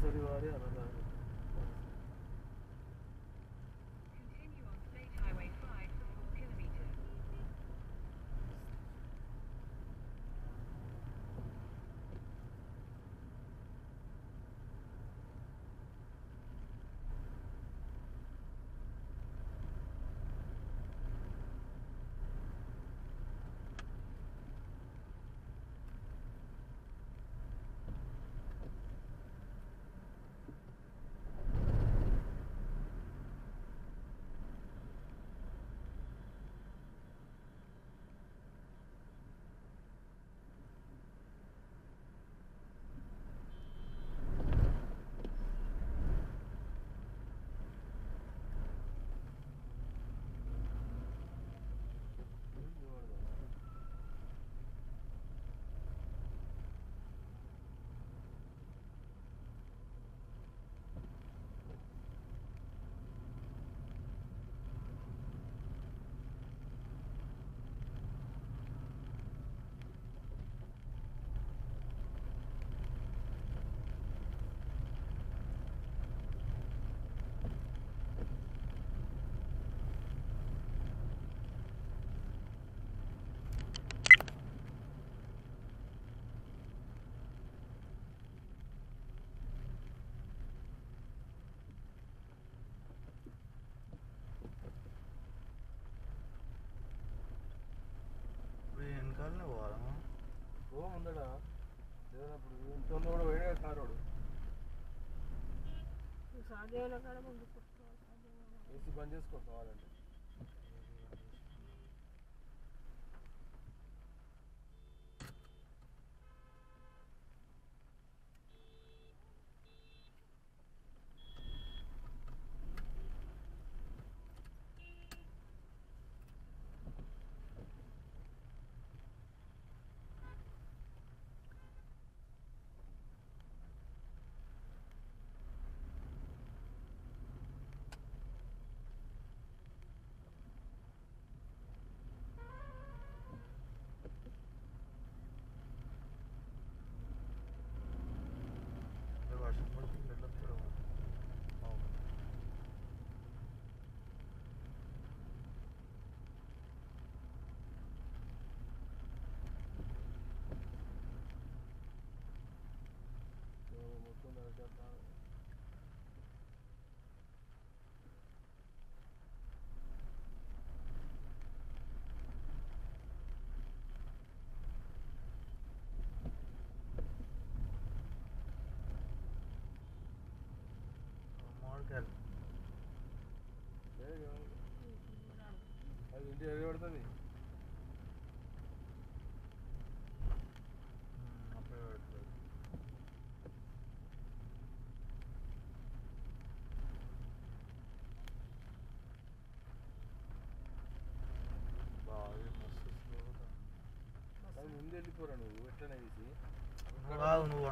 それはあれやな。వెనకాలనే పోవాలా? ఓ ముందడ. లేదప్పుడు ఇంట్లో కూడా పోయినా కారోడు. సాధ్యమైన కాడ ముందు కొట్టుకోవాలి సాధ్యమైన ఏసీ బంద్ చేసుకో కావాలంటే వర్షం పడుతుంది వెళ్ళొచ్చు ఓ, మొత్తం నడిచేస్తా. మామిడికాయలు ఏ, ఏ, అది ఇంటి ఎగబడుతుంది అప్పుడే పెడతారు బాగా మస్తు స్లోగా అది ముందు వెళ్ళిపోరా నువ్వు? ఎట్లనే తీసి నువ్వు ఆగు నువ్వు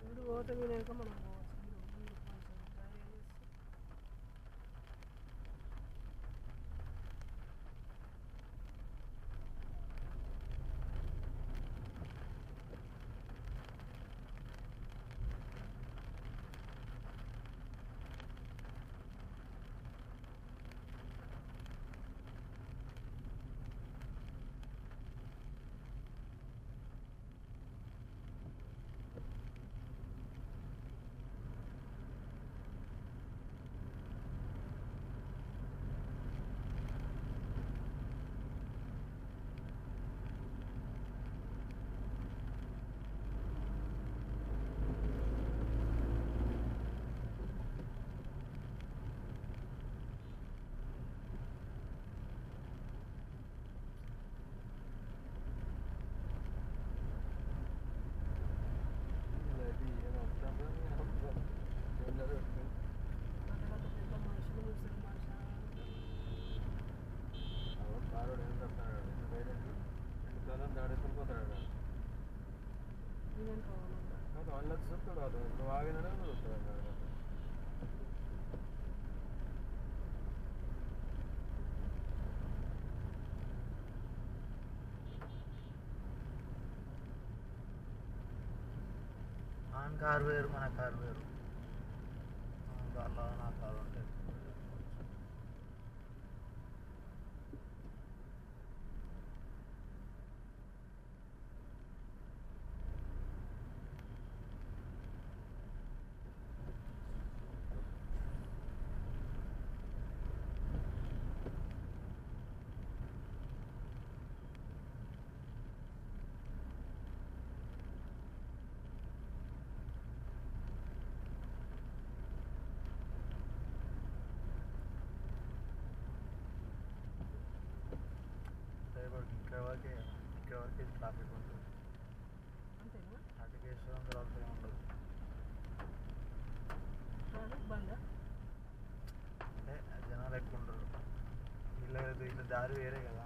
ఇప్పుడు పోతే వినాక మనం కూర్చుంటాడు అది నువ్వు ఆగినాడే కూర్చుంటాడు ఆయన కారు వేరు మన కారు వేరు దారి వేరే కదా.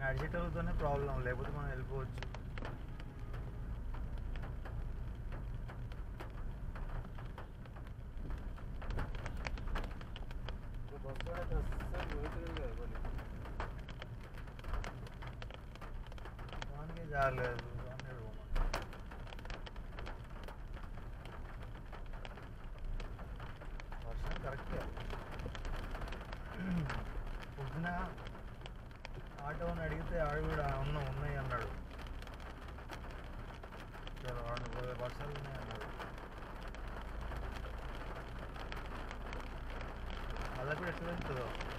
నడిచేటోళ్ళతోనే ప్రాబ్లం లేకపోతే మనం వెళ్ళిపోవచ్చు. into them.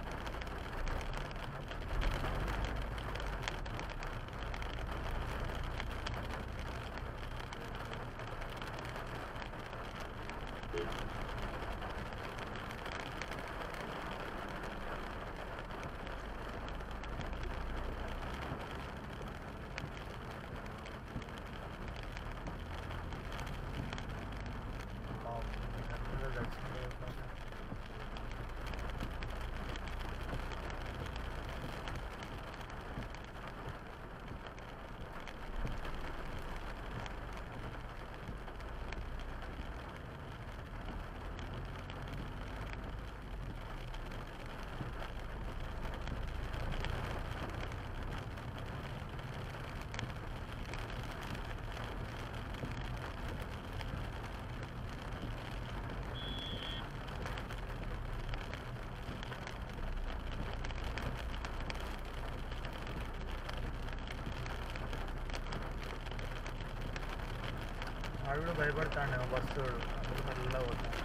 వాడు కూడా భయపడతాడు బస్సు పెద్ద మెల్ల పోతాడు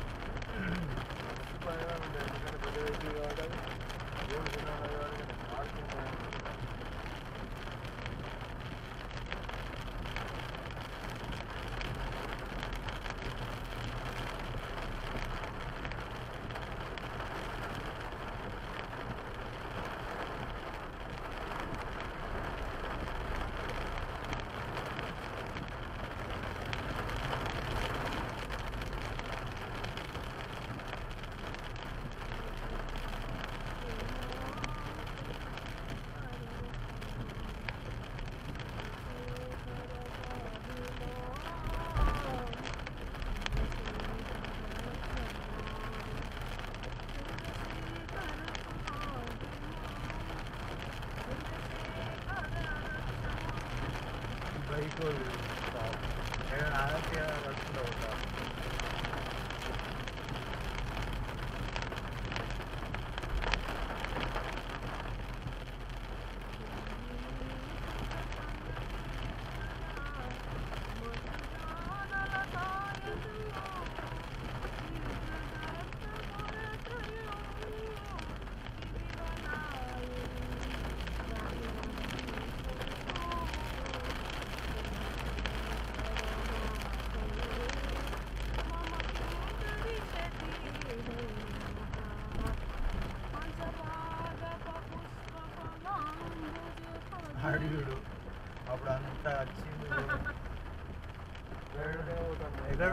అడిగాడు. అప్పుడు అంతా వచ్చింది ఎక్కడ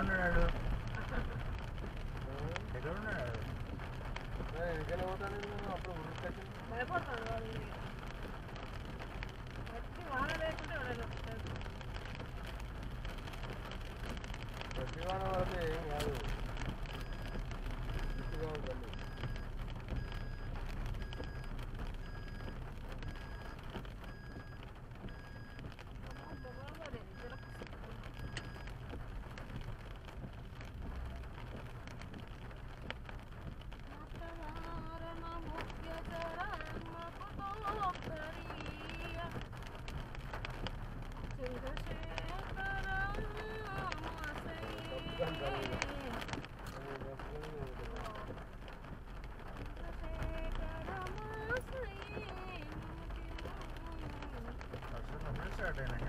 Saturday night.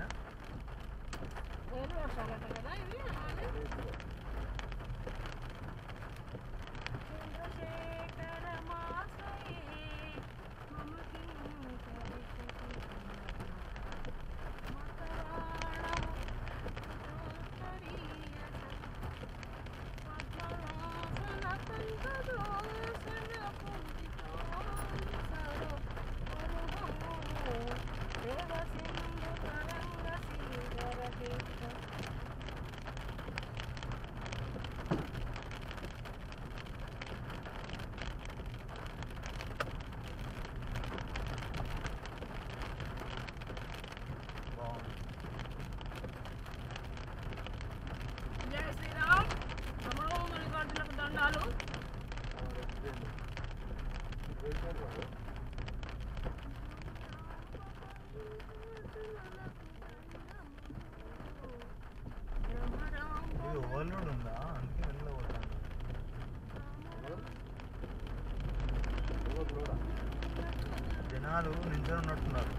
జనాలు నించొని ఉన్నట్టున్నారు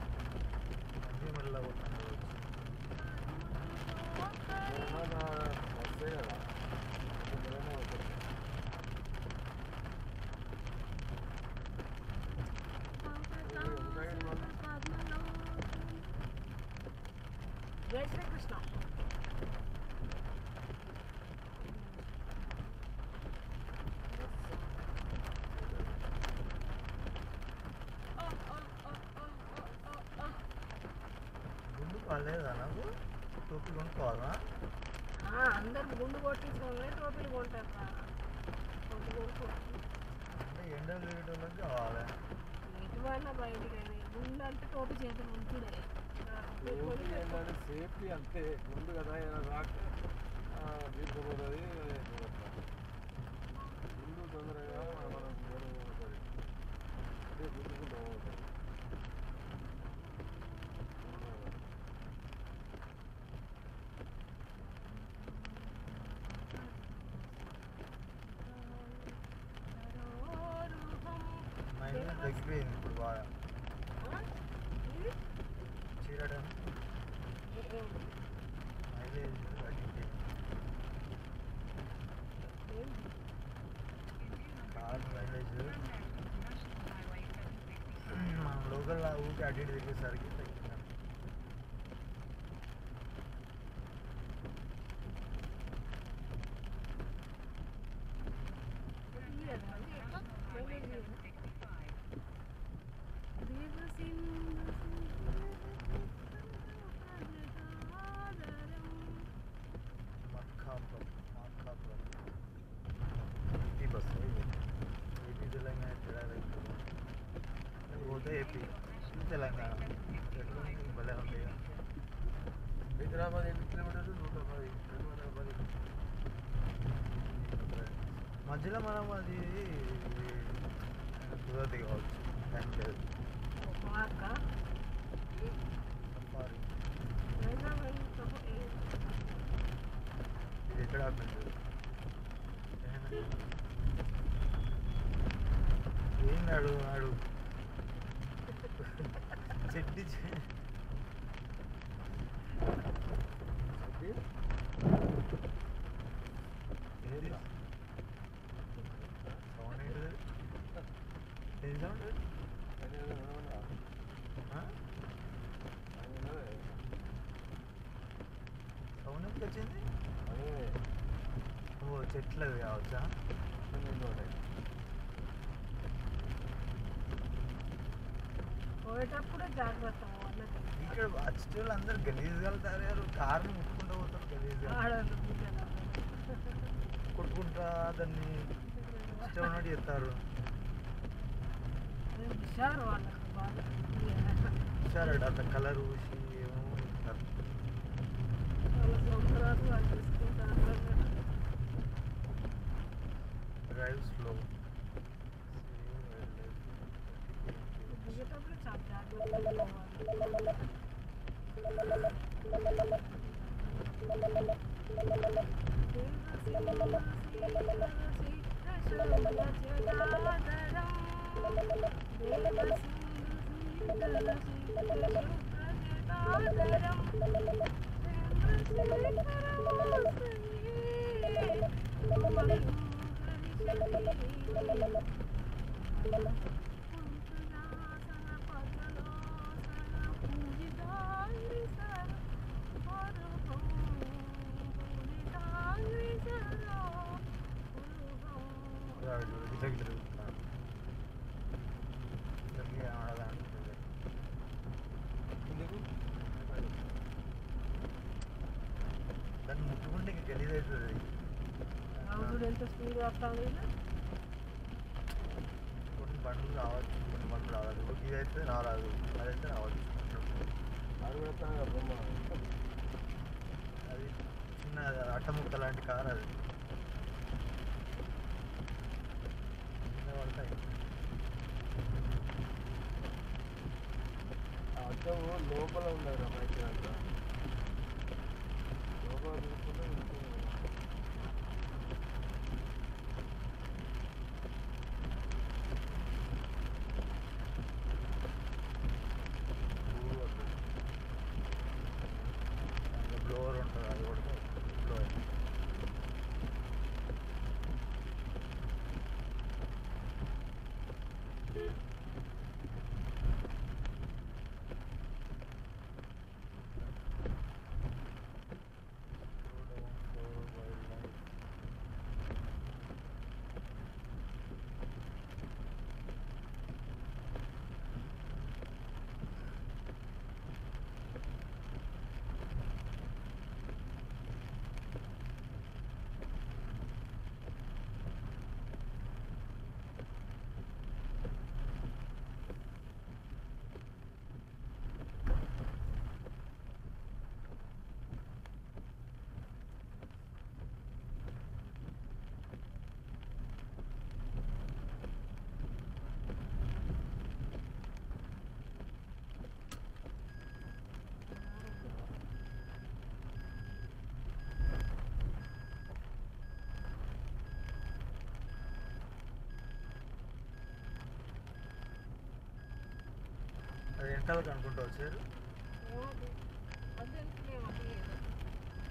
అందుకే వెళ్ళబోతాను ఏమన్నా వస్తే కదా ఎవరైనా వస్తారు. జై శ్రీకృష్ణ గుండు పడలేదా నాకు టోపీ కొనుక్కోవాలా? ఆ, అందరికి గుండు కొట్టించుకోవాలి టోపీలు కొంటారు అంటే ఎండలు వేయటోళ్ళకి కావాలి. ఎటువైనా బయటికి అయినా గుండు అంటే టోపీ చేతులు ఉంటుడే సేఫ్టీ అంతే. ముందు కదా రాక తీసుకుపోతుంది ముందు తొందరగా ಊಟ ಅಡ್ಡಿಡ್ರಿ ಸರ್ మధ్యలో మనం అది కుదరదు కావచ్చు. టైం లేదు ఇది ఎక్కడ ఆపింది? ఏం నాడు నాడు చెడ్డి చె- ఏది సౌండ్ ఏంటిది ఏం సౌండ్ ఆ? సౌండ్ ఎందుకు వచ్చింది ఓ చెట్లది కావచ్చా? పోయేటప్పుడే జాగ్రత్త ఇక్కడ వచ్చేటోళ్ళు అందరు గలీజ్గా తయారు కార్ని ముట్టుకుంటూ పోతారు బిడ్డలు కొట్టుకుంటా దాన్ని ఇష్టం ఉన్నట్టు చెప్తారు హుషారు అంత కలర్ ఊసి ఏమో చెప్తారు వాళ్ళ సంబరాలు వాళ్ళు తీసుకుంటారు డ్రైవ్ స్లో దిగేటప్పుడు చాలా జాగ్రత్తగా పోవాలి గిట్ల గిట్ల తిరుగుతున్నారు ఇద్దరికి ఆడదాంట్లో దాన్ని ముట్టుకుంటే ఇంక గలీజ్ అవుతుంది రావుడు ఎంత కొన్ని బండ్లు రావచ్చు కొన్ని బండ్లు రావాలి ఇదైతే రారాదు అదైతే రావచ్చు అది చిన్న అట్టముక్క లాంటి కార్ అది. కింద పడతాయి అర్థం లోపల ఉన్నది రా బయట అంతా లోపల తీసుకుంటే అది వెనకాలకు అనుకుంటూ వచ్చారు ఏమది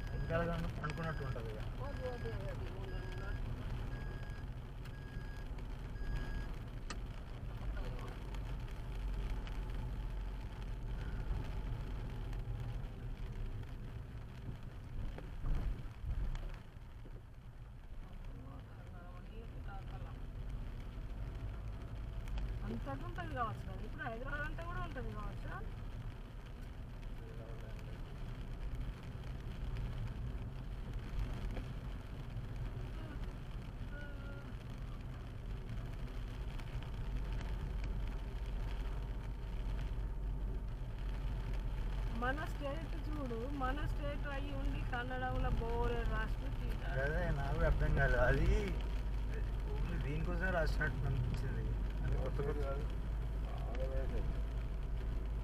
వెనకాలకు అను అనుకున్నట్టు ఉంటుంది ఇక. వద్దు ఉంటుంది కావచ్చు కదా ఇప్పుడు హైదరాబాద్ అంతా ఉంటుంది కావచ్చు. మన స్టేట్ చూడు మన స్టేట్ అయ్యి ఉండి కన్నడంలో బోరే రాష్ట్రం తీశారు అదే నాకు అర్థం కాలేదు. అది ఓన్లీ దీనికోసం రాసినట్టు అనిపించింది. అది కొత్త ఆడవేసే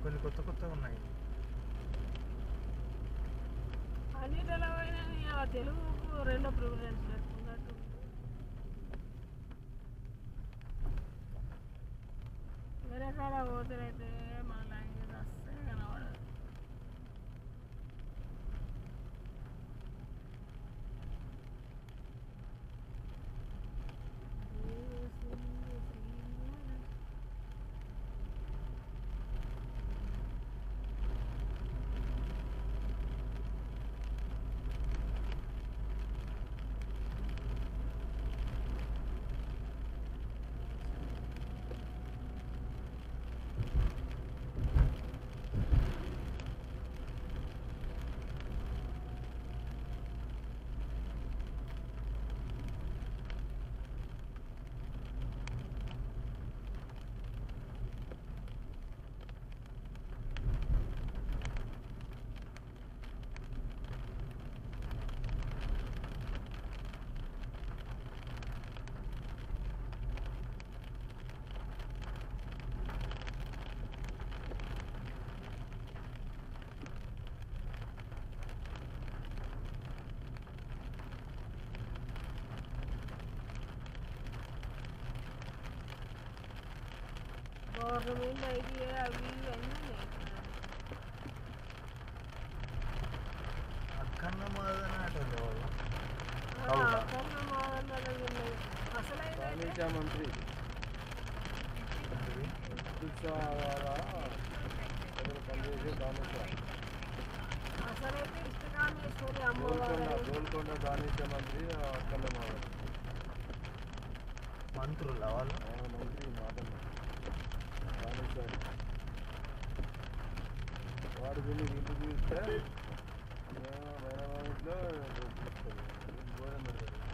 కొన్ని కొత్త కొత్త ఉన్నాయి. అన్ని పోయినా ఆ తెలుగుకు రెండో ప్రిఫరెన్స్ లేకున్నట్టు వేరే కాడ పోతేనైతే మన లాంగ్వేజ్ వస్తే కనబడదు గవర్నమెంట్ అవి అక్కన్న మాదన అక్కన్న మంత్రి అసలైతే గోల్కొండ అమ్మవారు గోల్కొండ మంత్రి అక్కన్న మాధవ్ మంత్రులు వాళ్ళు Harbeli them. Yeah, when I was there, it was good.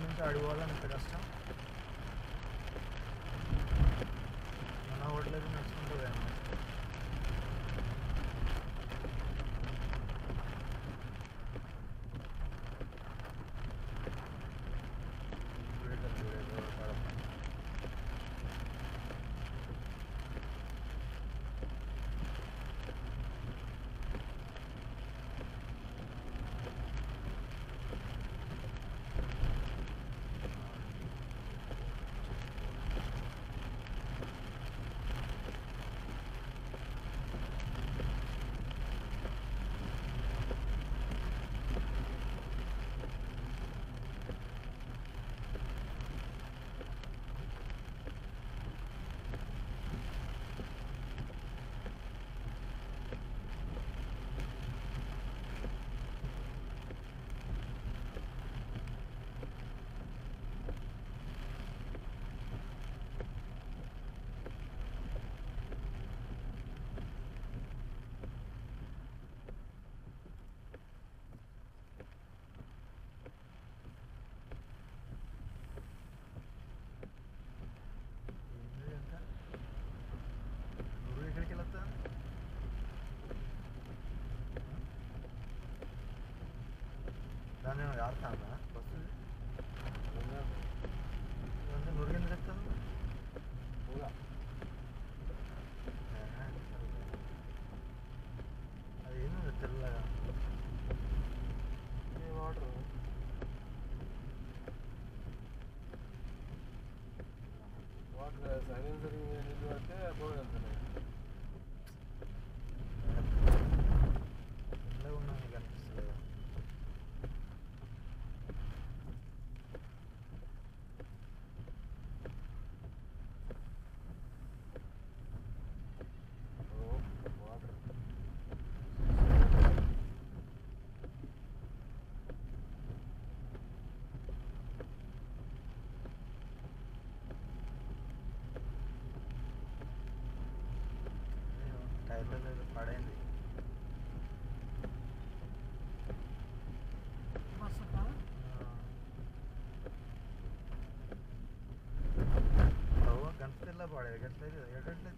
నుంచి అడుగు అడిపోవాలని ఇంత కష్టం మన హోటల్కి నడుచుకుంటూ పోయాను వీడియోలు వీడియోలు పడతాను ఏంది ఎంత? నువ్వు ఎక్కడికి వెళ్ళొస్తా దాన్ని ఏమైనా ఆడుతానా బస్సు ఇదంతా నువ్వు ఎందుకు ఎక్కుతావు అది ఏంది తెల్లగా వాటర్ వాటర్ సైలెన్సర్ నీళ్ళు పడితే పోయి టైర్లో పడైంది. గంట పడేది? ఎట్లయితే ఎట్లయితే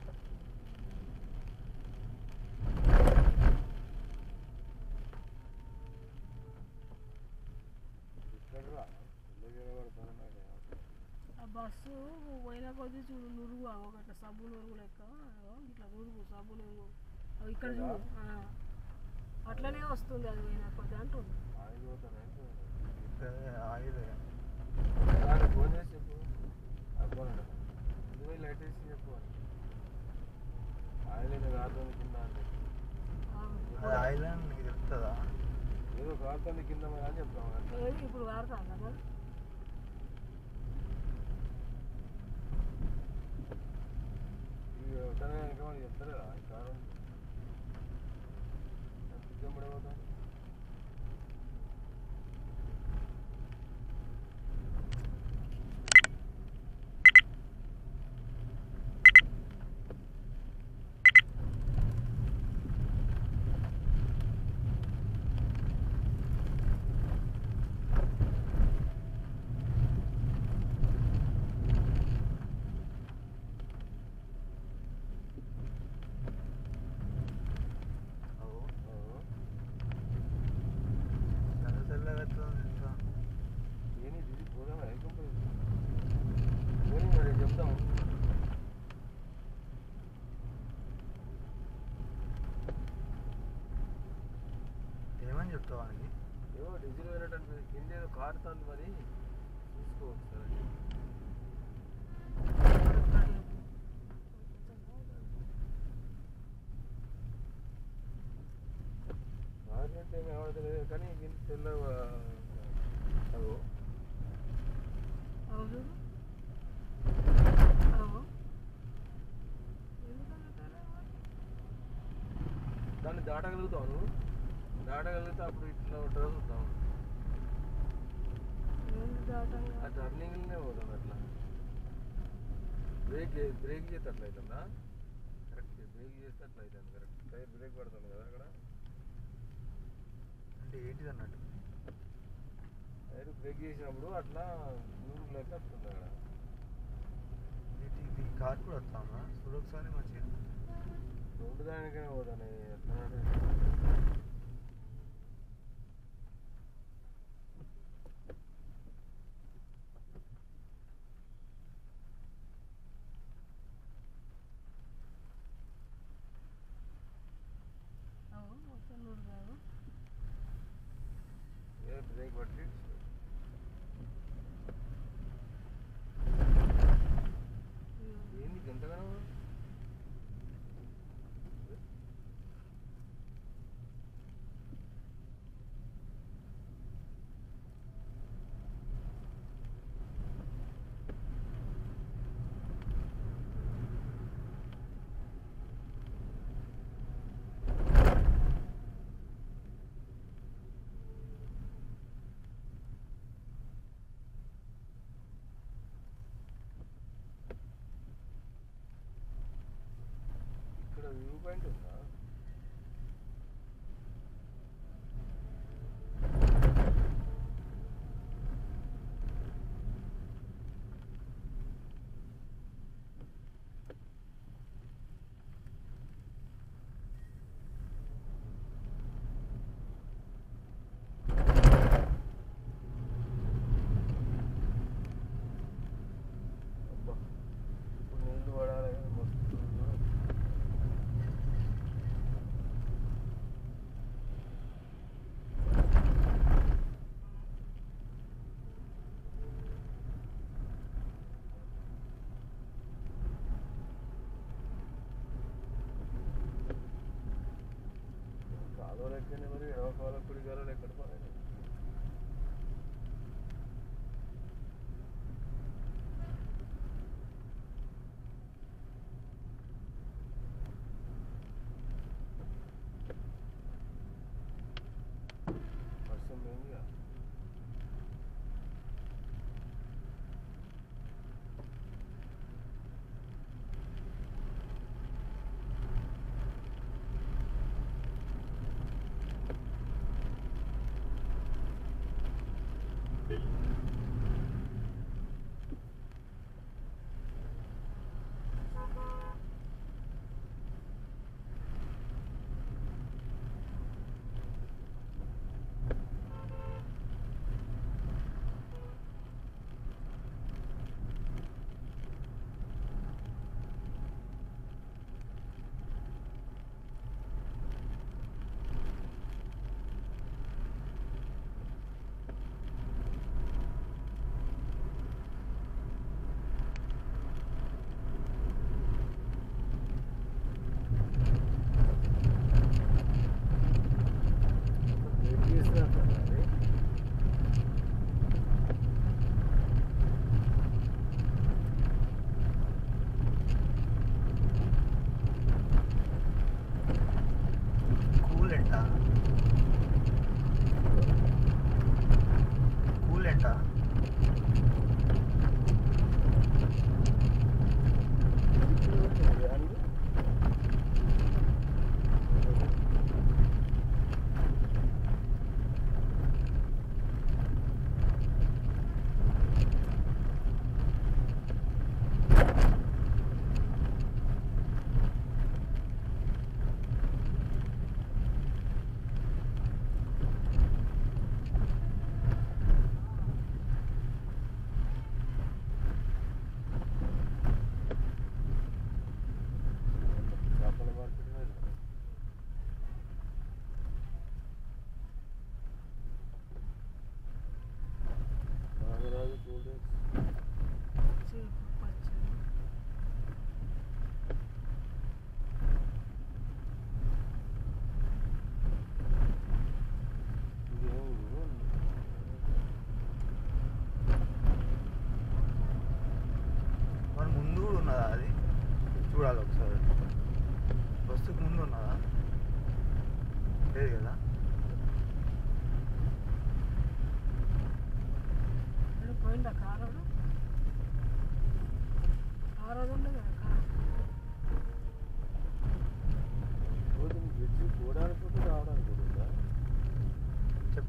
బస్సు పోయిన కొద్దీ చూడు నురుగు ఒకటి సబ్బు నురుగు లెక్క. ఇట్లా నురుగు సబ్బు నురుగు. అవి ఇక్కడ చూడు. అట్లనే వస్తుంది అది పోయిన కొద్దీ అంటుంది. ఆయిల్ కింద నీకు తెలుస్తుందా? ఏదో కారుతుంది కింద అని చెప్తాం. ఇప్పుడు వాడతాను మరి ఇది ఒకసారి ఇంకా మనకి చెప్తారా ఈ కారు ఎంత దిగబడిపోతాం చెప్తావు వానికి ఏమో డీజిల్ అనిపిస్తుంది కింద ఏదో కారుతుంది మరి. చూసుకో ఒకసారి. ఏమి కానీ తెల్ల దాన్ని దాటగలుగుతావు నువ్వు? దాటగలిగితే అప్పుడు ఇట్లా ఉంటుందో చూద్దాం ఆ టర్నింగ్లోనే పోతుంది అట్లా. బ్రేక్ బ్రేక్ చేస్తే అట్లా అవుతుందా కరెక్ట్ బ్రేక్ చేస్తే అట్లా అవుతుంది కరెక్ట్. టైర్ బ్రేక్ పడుతుంది కదా అక్కడ? అంటే ఏంటిది అన్నట్టు? టైర్ బ్రేక్ చేసినప్పుడు అట్లా నూరు లెక్క వస్తుంది అక్కడ. ఇది కార్ కూడా వస్తామా చూడు ఒకసారి మంచిగా రెండు దానికైనా పోతాను ఎట్లా అవు మొత్తం నూరు కాదు ఏ బ్రేక్ పట్టి ఏంది ఎంతగానో ఇక్కడ వ్యూ పాయింట్ ఉందా అబ్బా ఇప్పుడు నీళ్ళు పడాలి మస్తు కాలువ లెక్కనే మరి ఎడవ కాలువ కుడి కాలువ ఎక్కడ పోలేదు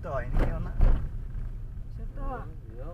చెప్తావా ఆయనకి ఏమన్నా చెప్తావా ఏమో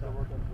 ఫాస్ట్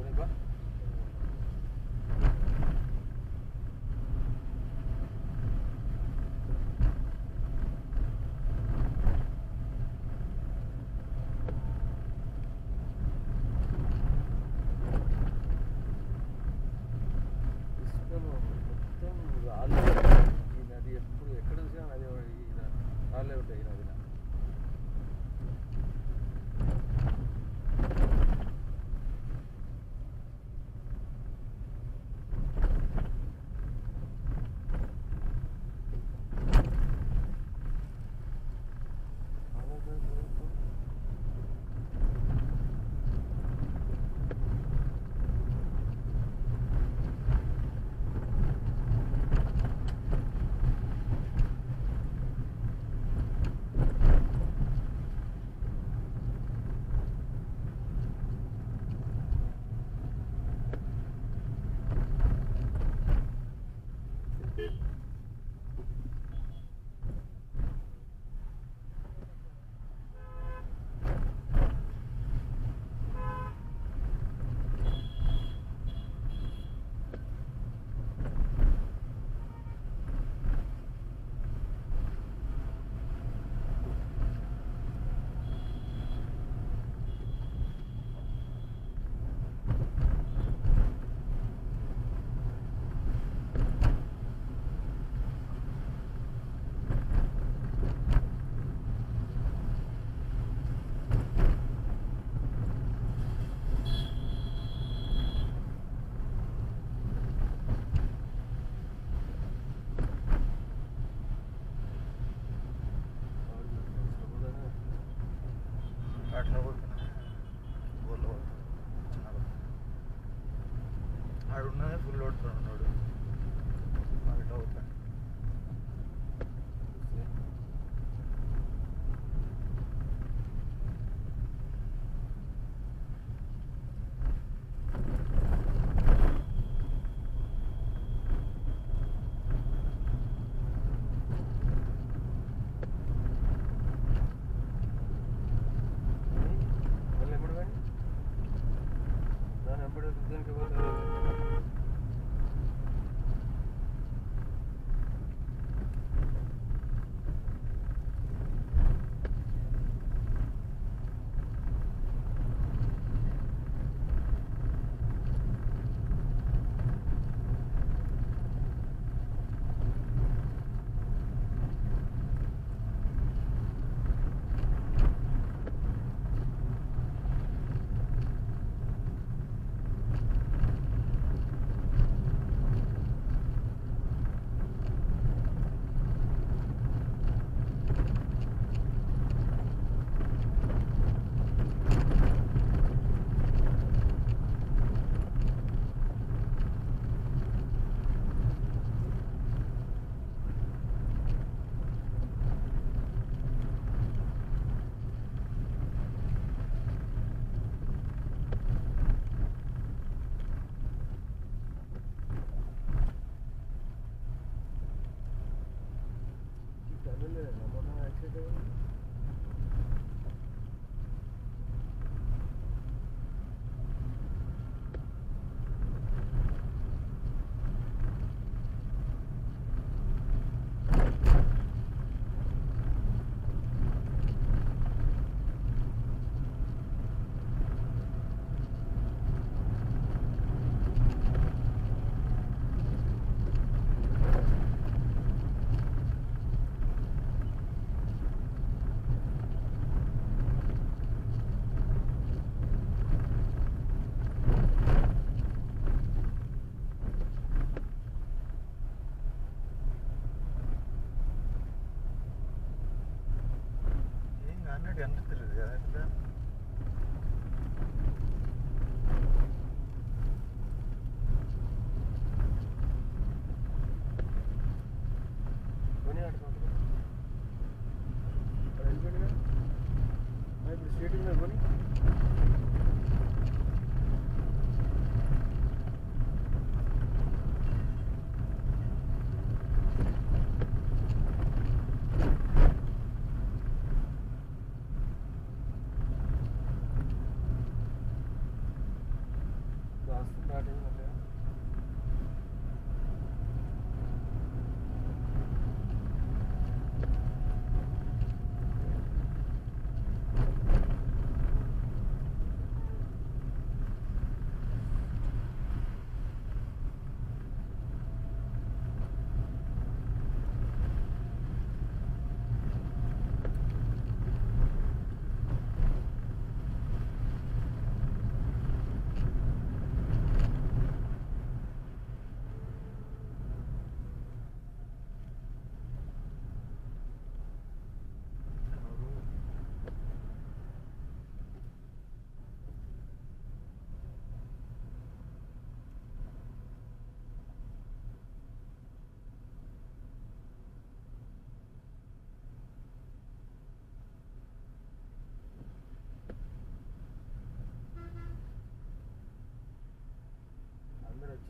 കണ്ടിട്ടില്ല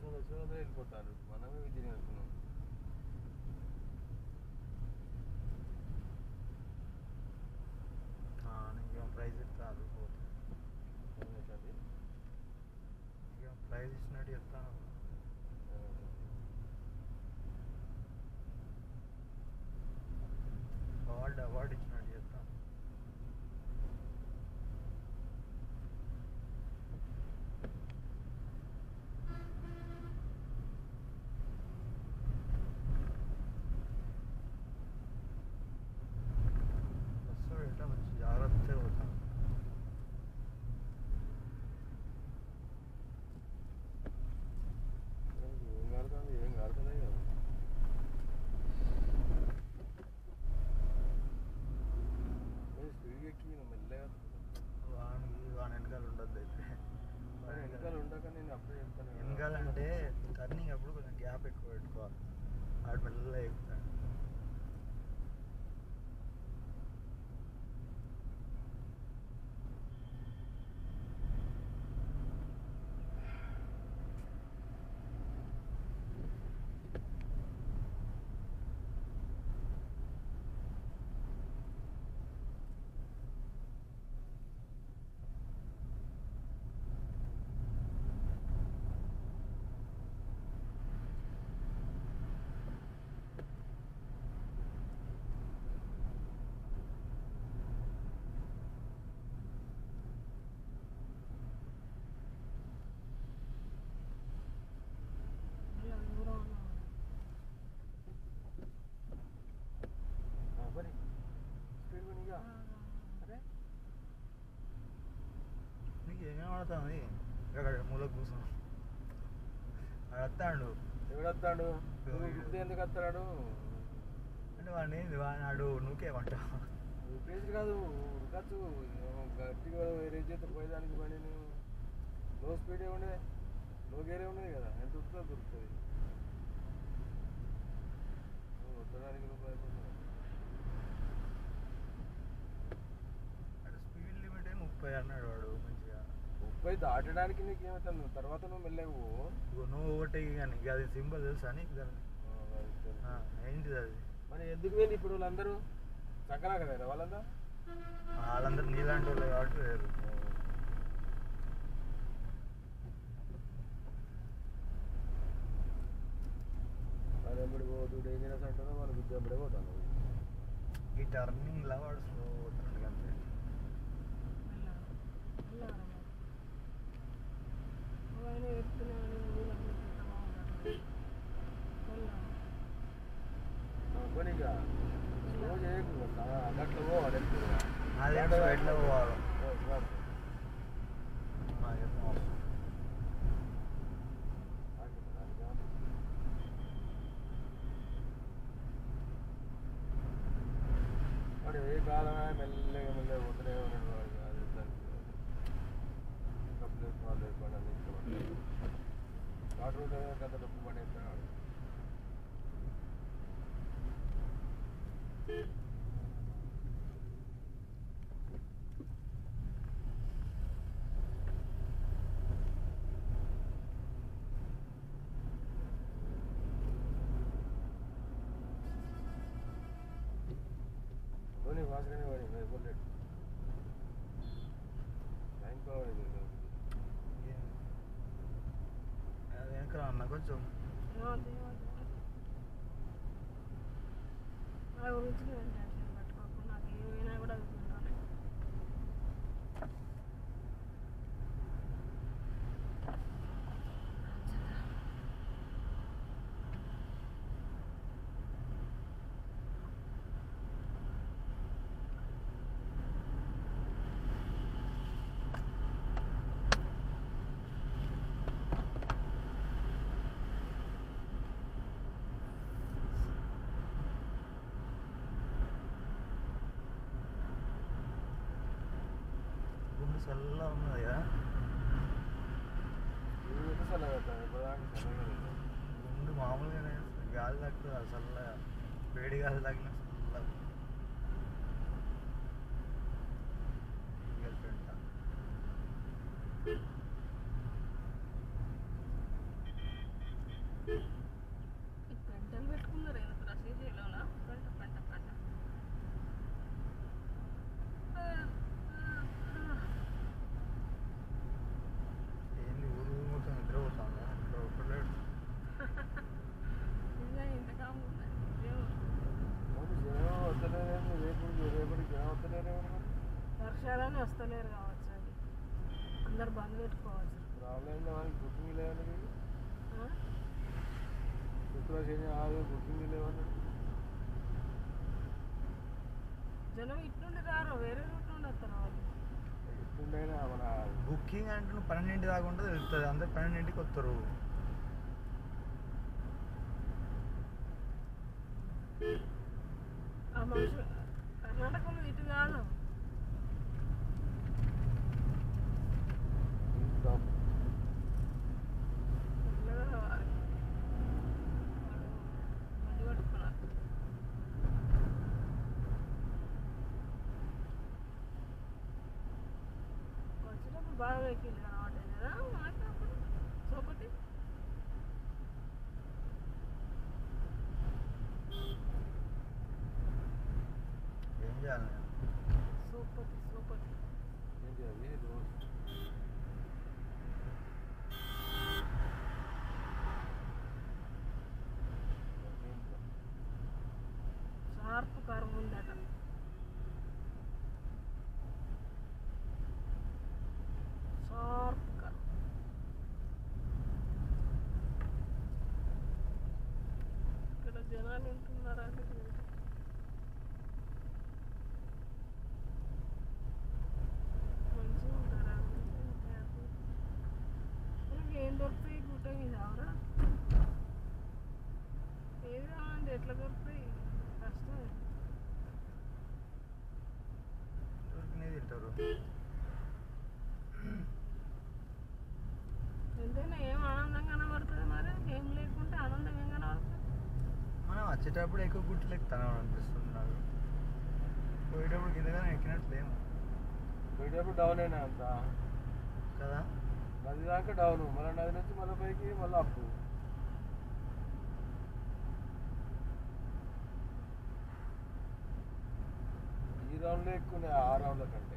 చేసుకుని వచ్చిన వెళ్ళిపోతారు మనమే విజయం ఇంకాలంటే టర్నింగ్ అప్పుడు అవుతుంది ఇక్కడ మూల కూర్చున్నాం. వస్తాడు. ఎవడొస్తాడు ఎందుకు వస్తాడు? అంటే వాడిని నాడు నువ్వుకేమంట ఊపేసి కాదు ఉరకచ్చు. గట్టిగా వేరే చేత పోయేదానికి పని లో స్పీడ్ ఉండే లో గేరే ఉండేది కదా. ఎంత ఉరుకుతా దొరుకుతుంది. ఉత్తరానికి స్పీడ్ లిమిట్ ముప్పై అన్నాడు వాడు. పోయి దాటడానికి నీకు ఏమవుతుంది తర్వాత నువ్వు వెళ్ళావు నువ్వు ఓవర్టేక్ కానీ అది సింబల్ తెలుసా నీకు దాన్ని ఏంటిది అది? మరి ఎందుకు వెళ్ళి ఇప్పుడు వాళ్ళందరూ? చక్కనా కదా వాళ్ళందరూ? వాళ్ళందరూ నీలాంటి వాళ్ళు కాబట్టి వేరు. ఇప్పుడు పోతు డేంజరస్ వాళ్ళు మనకు ఎప్పుడే పోతాను. ఈ టర్నింగ్ లవాడు స్లో ఆయన చెప్తున్నాను పోవాలి అదే ఎట్లా పోవాలి నాకేమో వాడు ఏ కాలమే మెల్లగా మెల్లగా పోతూనే ఉన్నాడు వాడు అది కంప్లీట్ వాళ్ళు పడి అన్ని ఇష్టపడ్డాడు వాడు రోడ్డు కథ డబ్బు పడి అయిపోయాడు ధోని వాసనే వాడి వెనక అన్న కొంచెం నా గురించి నేను టెన్షన్ పెట్టుకోకు నాకు ఏమైనా కూడా అనుకుంటాను గుండు చల్లగా ఉన్నది కదా నువ్వు చల్లగా ఇప్పటిదాకా చల్లగా లేదు. గుండు మామూలుగానే గాలి తాకుతుంది అది చల్లగా వేడి గాలి తాకిన చల్లగా గర్ల్ఫ్రెండ్ ఈ పెంటలు పెట్టుకున్నారు ఎందుకు రసీదులోనా పెంట పెంట పెంట ఏంది ఊరు మొత్తం నిద్ర పోతాను ఇక్కడ ఒక్కలేడు నిజంగా ఇంత కాము ఉన్నది దేవుడు. అవును, జనం వస్తలేరేమో రేపు రేపటికి జనం వస్తలేరేమో మరి. వర్షాలని వస్తలేరు కావచ్చు అది అందరు బంద్ పెట్టుకోవచ్చు ఇప్పుడు ఆన్లైన్లో వాళ్ళకి బుకింగ్ లేవని మీకు ఆ? శుక్ర శని ఆరు బుకింగ్ లేవన్నాడు జనం ఇట్నుండి రారు వేరే రూట్ నుండి వస్తారు వాళ్ళు. ఇప్పుడైనా మన బుకింగ్ అంటే పన్నెండింటి దాకా ఉంటుంది తెలుస్తుంది అందరు పన్నెండింటికి వస్తారు ఆ మనుషులు కర్ణాటకలో ఇటు కాదు ఇంత మెల్లగా రావాలి వాళ్ళు బండి పట్టుకున్నారు వచ్చేటప్పుడు బాగా వెహికల్ కనబడ్డాయి కదా మాకు అప్పుడు సోపతి ఏం చేయాలి నేను సోపతి సోపతి ఏంటి అది రోజు షార్ప్ కర్వ్ ఉందట షార్ప్ కర్వ్ ఇక్కడ జనాలు ఉంటున్నారంటే మంచిగా ఉంటారా మనకి ఏం దొరుకుతాయి గుట్ట మీద అవరా ఏది కావాలంటే ఎట్లా దొరుకుతాయి కష్టం దొరికినవి తింటారు ఎంతైనా ఏం ఆనందం కనబడుతుంది మరి? ఏం లేకుంటే ఆనందం ఏం కనబడుతుంది? మనం వచ్చేటప్పుడు ఎక్కువ గుట్లు ఎక్కుతాను అనిపిస్తుంది నాకు. పోయేటప్పుడు కిందగానే ఎక్కినట్లేము పోయేటప్పుడు డౌన్ అయినా అంత. కదా? నది దాకా డౌన్ మళ్ళీ నది నుంచి మళ్ళీ పైకి మళ్ళీ అప్పు రౌండ్లే ఎక్కువ ఉన్నాయి? ఆ రౌండ్ల కంటే.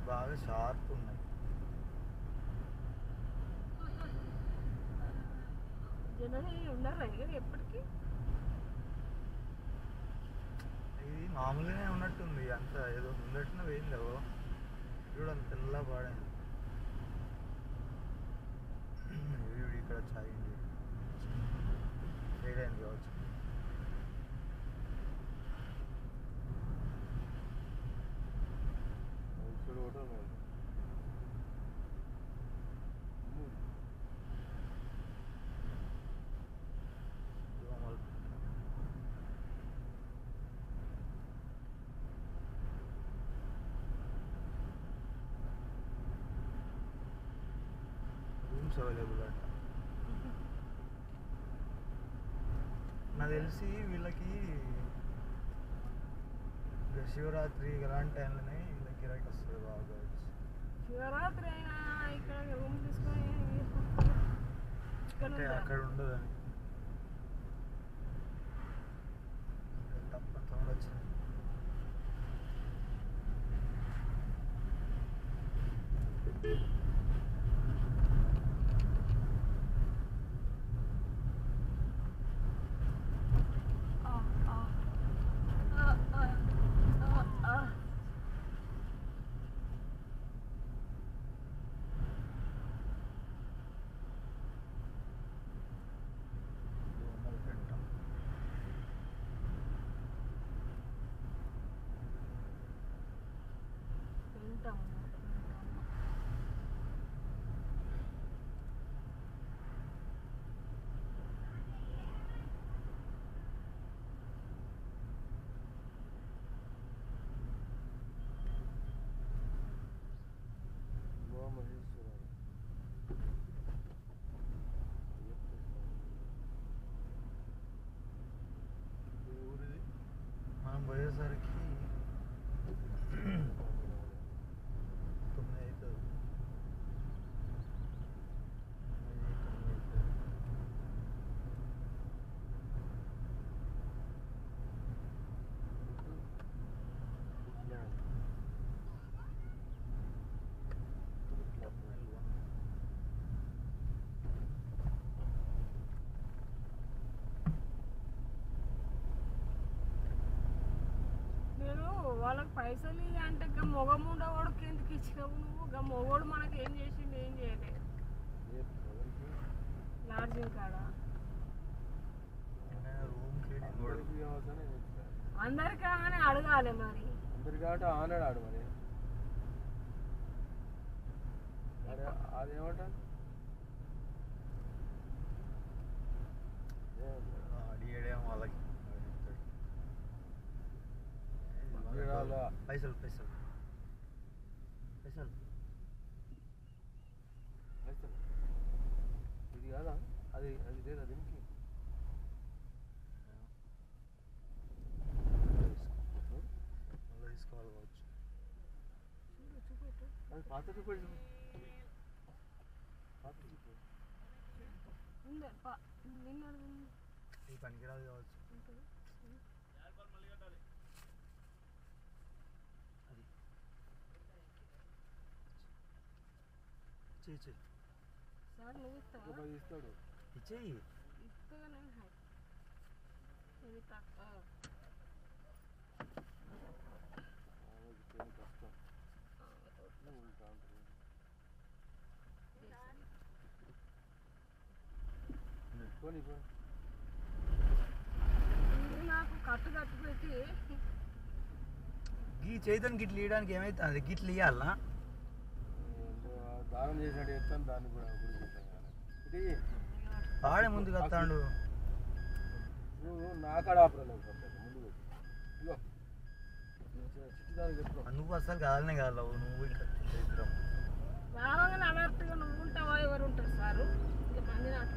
అవి బాగా షార్ప్ ఉన్నాయి. ఇది మామూలుగానే ఉన్నట్టుంది. అంత ఏదో ఉన్నట్టున వేయలేవు చూడండి తెల్ల పాడైంది ఇక్కడ చాయింది అయింది కావచ్చు ఇక్కడ కూడా ఉన్నాయి దోమలు. రూమ్స్ అవైలబుల్ అంట నాకు తెలిసి వీళ్ళకి శివరాత్రి ఇలాంటి టైంలోనే వీళ్ళకి గిరాకీ వస్తుంది బాగా శివరాత్రి అయినా ఇక్కడ రూమ్ తీసుకొని అంటే? అక్కడ ఉండదని వింటాము వింటాము. మహేశ్వరరావు ఏ ఊరిది మనం పోయేసరికి వాళ్ళకి పైసలు అంటే ఇక మొగం ఉండవాడికి ఎందుకు ఇచ్చినావు నువ్వు. ఇక మొగోడు మనకి ఏం చేసిండు ఏం చేయలేదు లాడ్జింగ్ కాడ. అందరికి అని అడగాలి మరి. అందరికి కాబట్టి ఆనాడు ఆడు మరి అదేమంటారు అదేమంట అడిగేడేమో వాళ్ళకి వాడు చెప్తాడు. అడిగేడాల. పైసలు పైసలు పైసలు ఇది కాదా అది అది లేదా దీనికి మళ్ళీ తీసుకోవాలి కావచ్చు చూడు చూపెట్టు అది పాత చూపడి పాత చూపు ఉందా పా- నిన్న ఉంది. ఈ పనికిరాదు కావచ్చు. అది. సార్ నువ్వు ఇస్తావా? ఒక ఇస్తాడు. ఇచ్చేయి. ఇది తక్కువ ఆమెకి పెళ్ళి కష్టం నువ్వు ఉంటా ఉంటుంది పోనీ పోనీ ఇది నాకు కట్టు కట్టు పెట్టి గీ చైతన్ గిట్లు ఇవ్వడానికి ఏమైతే అది గిట్లు ఆ దానం చేసినట్టు చెప్తాను దాన్ని కూడా ఇది వాడే ముందుకు వస్తాడు నువ్వు నా కాడ ఆపరలేదు పక్కన ముందు నువ్వు అసలు కాదనే కాదు నువ్వు ఇంకా అలర్ట్గా నువ్వు ఉంటావా ఎవరు ఉంటారు సారు? ఇంకా మంది నాకు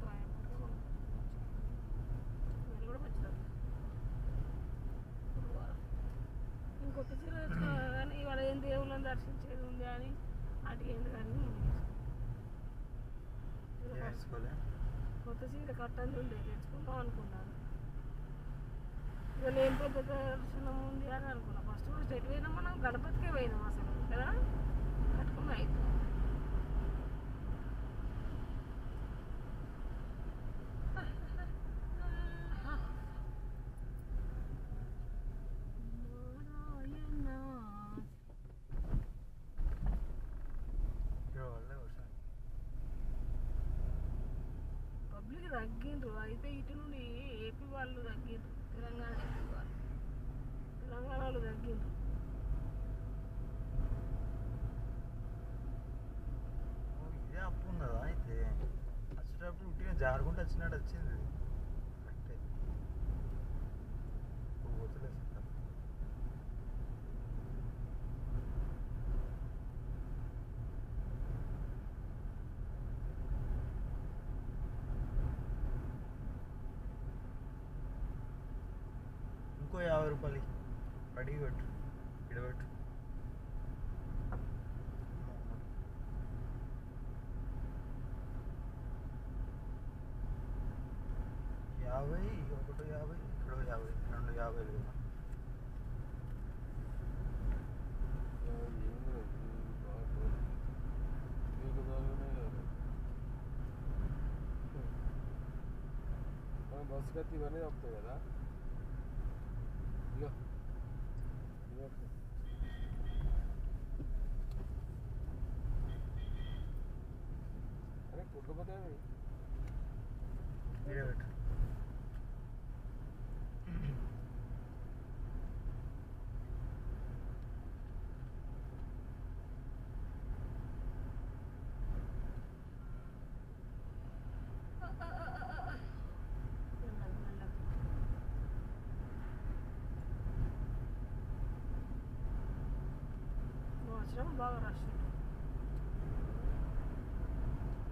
దర్శించేది ఉంది అని అడిగేది కానీ కొత్త చీర కట్టంది ఉండే తెచ్చుకుందాం అనుకున్నాను. ఇవాళ ఏం పెద్ద దర్శనం ఉంది అని అనుకున్నా. ఫస్ట్ ఫస్ట్ ఎటు పోయినా మనం గణపతికే పోయినాం అసలు కదా? కట్టుకున్నా అయితే పబ్లిక్ తగ్గిండ్రు. అయితే ఇటు నుండి ఏపీ వాళ్ళు తగ్గిండ్రు. తెలంగాణ ఏపీ వాళ్ళు. తెలంగాణ వాళ్ళు తగ్గిండ్రు. ఓ, ఇదే అప్పు ఉన్నదా అయితే? వచ్చేటప్పుడు ఉట్టిగా జారుకుంటూ వచ్చినట్టు వచ్చింది కరెక్టే ఇప్పుడు పోతలేదు అసలు. ఇంకో యాభై రూపాయలు అడిగి పెట్టు ఇడబెట్టు యాభై ఒకటో యాభై ఇక్కడో యాభై రెండు యాభైలు కదా బస్సు కత్తి ఇవన్నీ తప్పుతాయి కదా నువ్వు బాగా రష్ ఉంటుంది.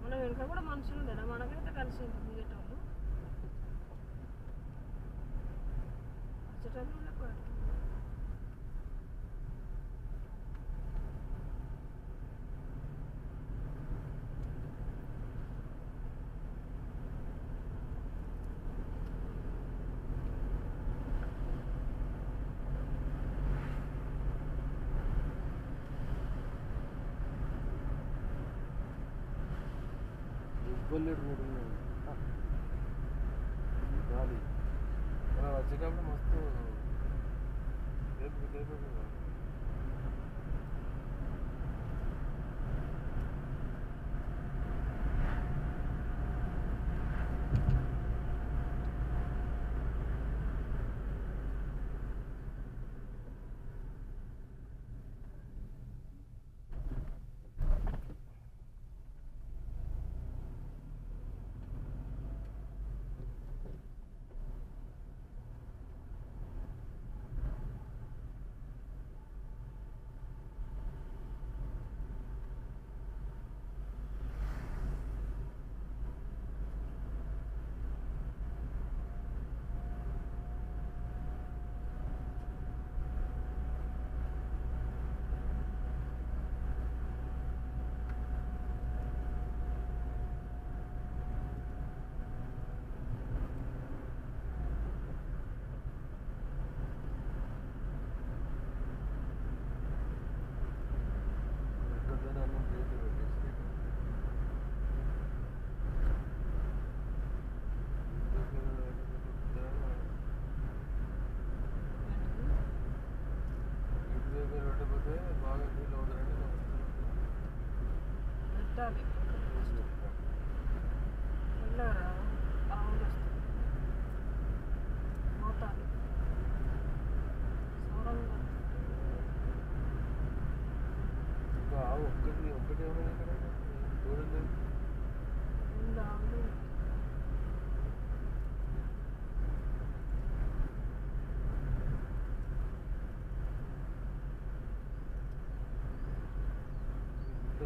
మన వెనుక కూడా మనుషులు ఉండడం మనకైతే కలిసి ఉంటుంది duele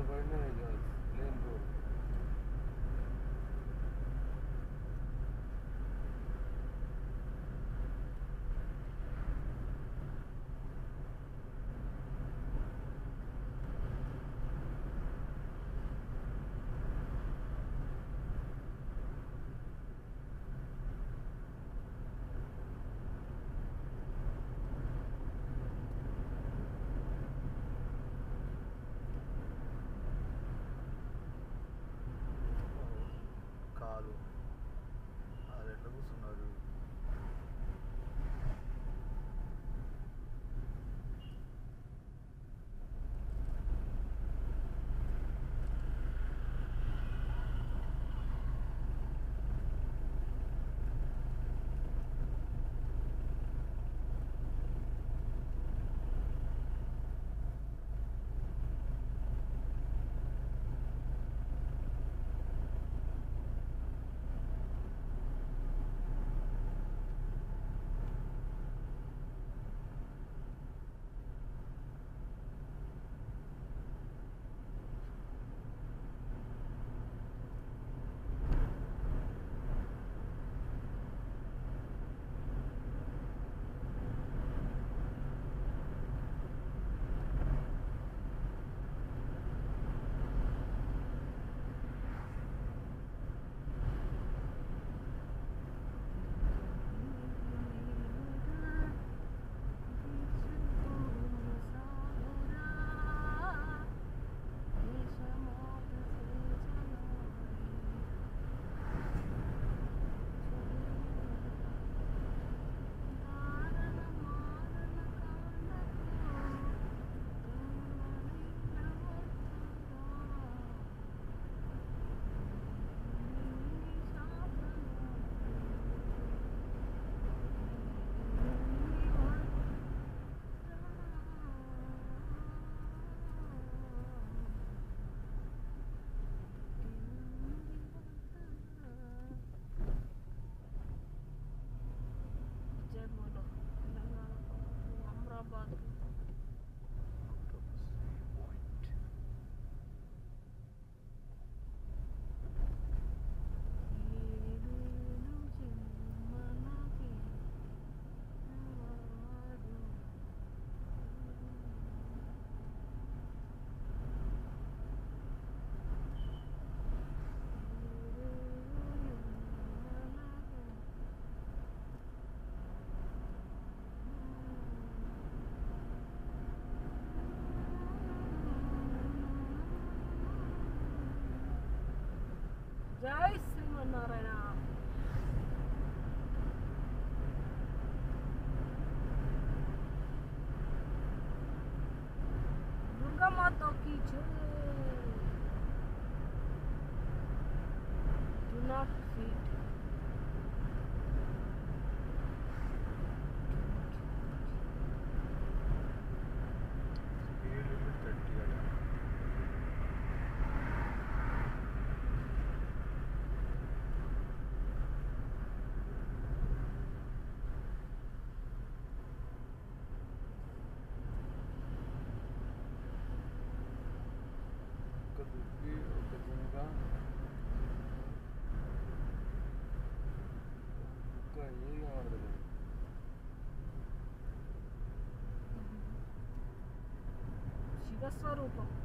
ఇంత جاي السلم النارين ఒక్క ఏది కనబడదు శివస్వరూపం ఓ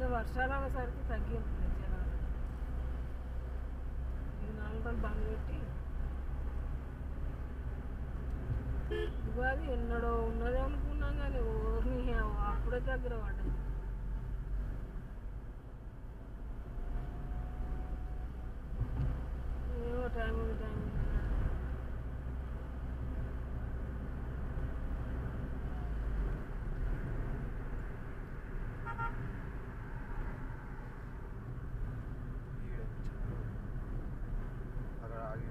కొంచెం వర్షాలు అయ్యేసరికి తగ్గి ఉంటుంది జనాలు. ఈ నాలుగు రోజులు బంద్ పెట్టి ఉగాది ఎన్నడో ఉన్నది అనుకున్నాం కానీ ఓర్ని అప్పుడే దగ్గర పడ్డా ఏమో టైం ఉంది టైం ఉంది అన్నాడు. ఈడ కూర్చున్నాడు. అక్కడ ఆగి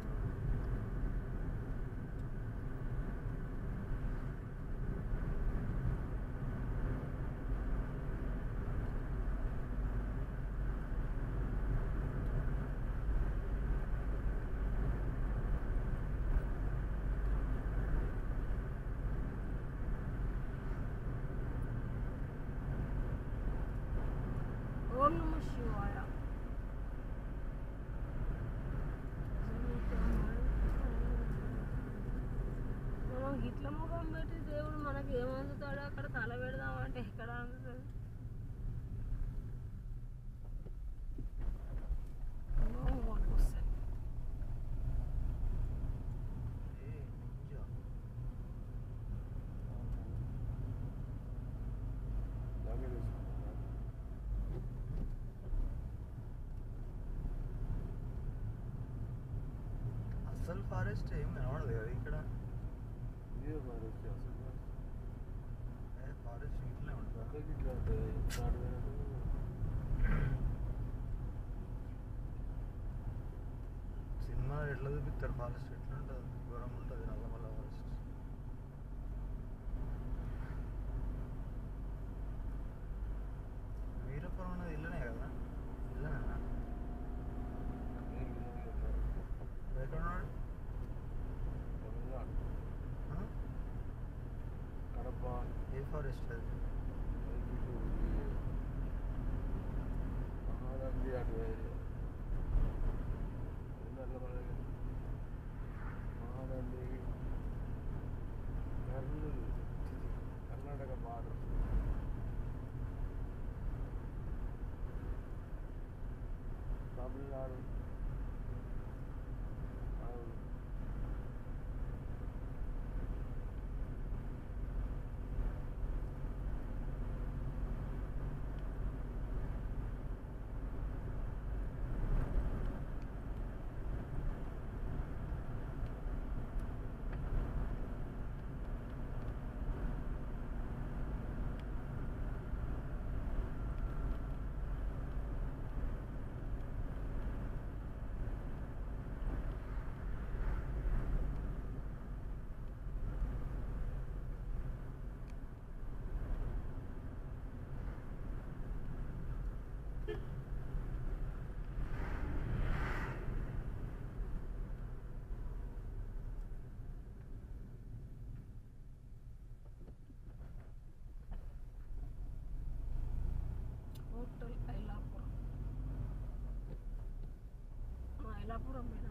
ఓం నమ శివాయ మనం పెట్టి దేవుడు మనకి ఏం అందుతాడో అక్కడ తల పెడదామంటే ఎక్కడ అందుతుంది అసలు ఫారెస్ట్ ఏం కనబడదు కదా ఇక్కడ. ఫారెస్ట్ ఇట్లనే ఉంటుంది అంతకి ఇట్లా సినిమా ఎట్లా చూపిస్తారు? ఫారెస్ట్ ఎట్లా ఉంటుంది? ఘోరం ఉంటుంది నల్లమల్ల ఫారెస్ట్. వీరపురం అనేది ఇల్లనే కదా? ఇల్లనేనా. ఎక్కడ? ఉన్నాడు? కడప. ఏ ఫారెస్ట్ అది? తమిళనాడు అవును. hotel Ailapuram. Ailapuram, mira.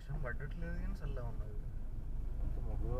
వర్షం పడ్డట్లేదు కానీ చల్లగా ఉన్నది. మొగ్గు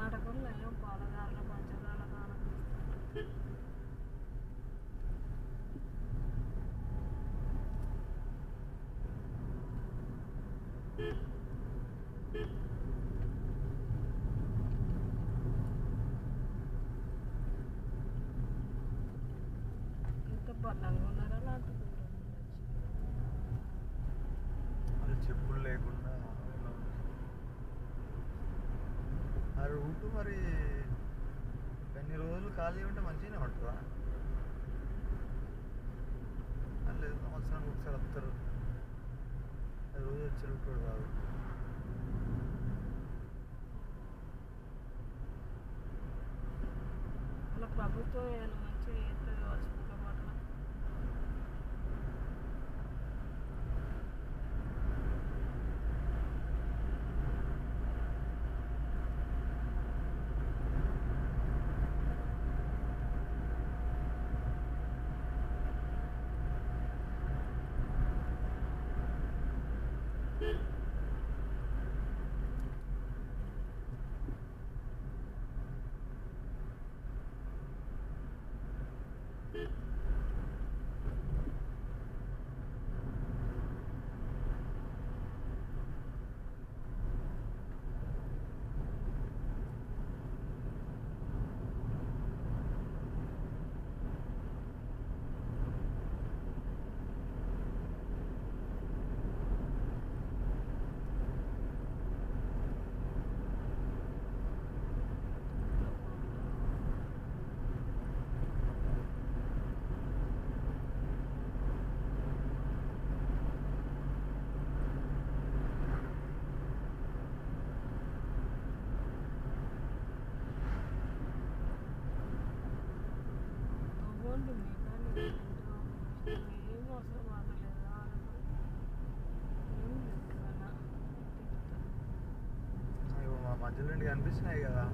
നടക്കും നല്ല రూట్ మరి కొన్ని రోజులు ఖాళీ ఉంటే మంచిగానే ఉంటుందా? లేదు సంవత్సరానికి ఒకసారి వస్తారు. రోజు వచ్చి రూట్ కాదు. ప్రభుత్వం ఎక్సలెంట్గా అనిపిస్తున్నాయి కదా.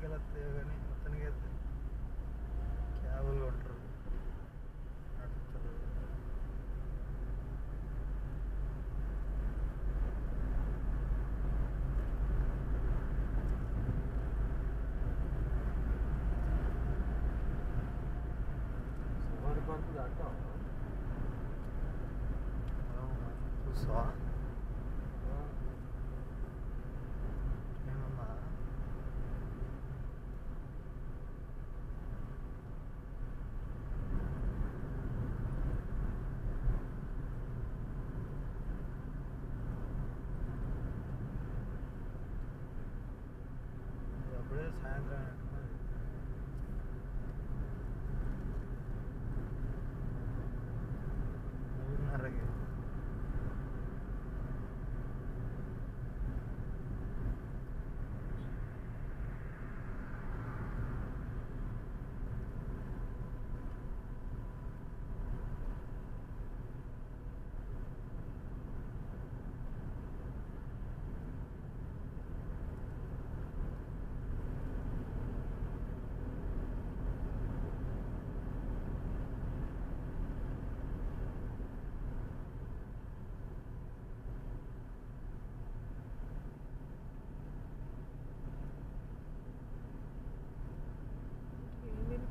కోరికలు వస్తాయో కానీ మొత్తానికి అయితే క్యాబులు కొంటారు పార్క్ దాటాం అవునా? చూస్తావా ఏమన్నా ఇది అప్పుడే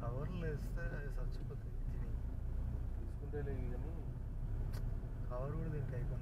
కవర్లు వేస్తే చచ్చిపోతాయి. తిని తీసుకుంటే లేదు కానీ కవర్ కూడా దీనికి అయిపోయింది.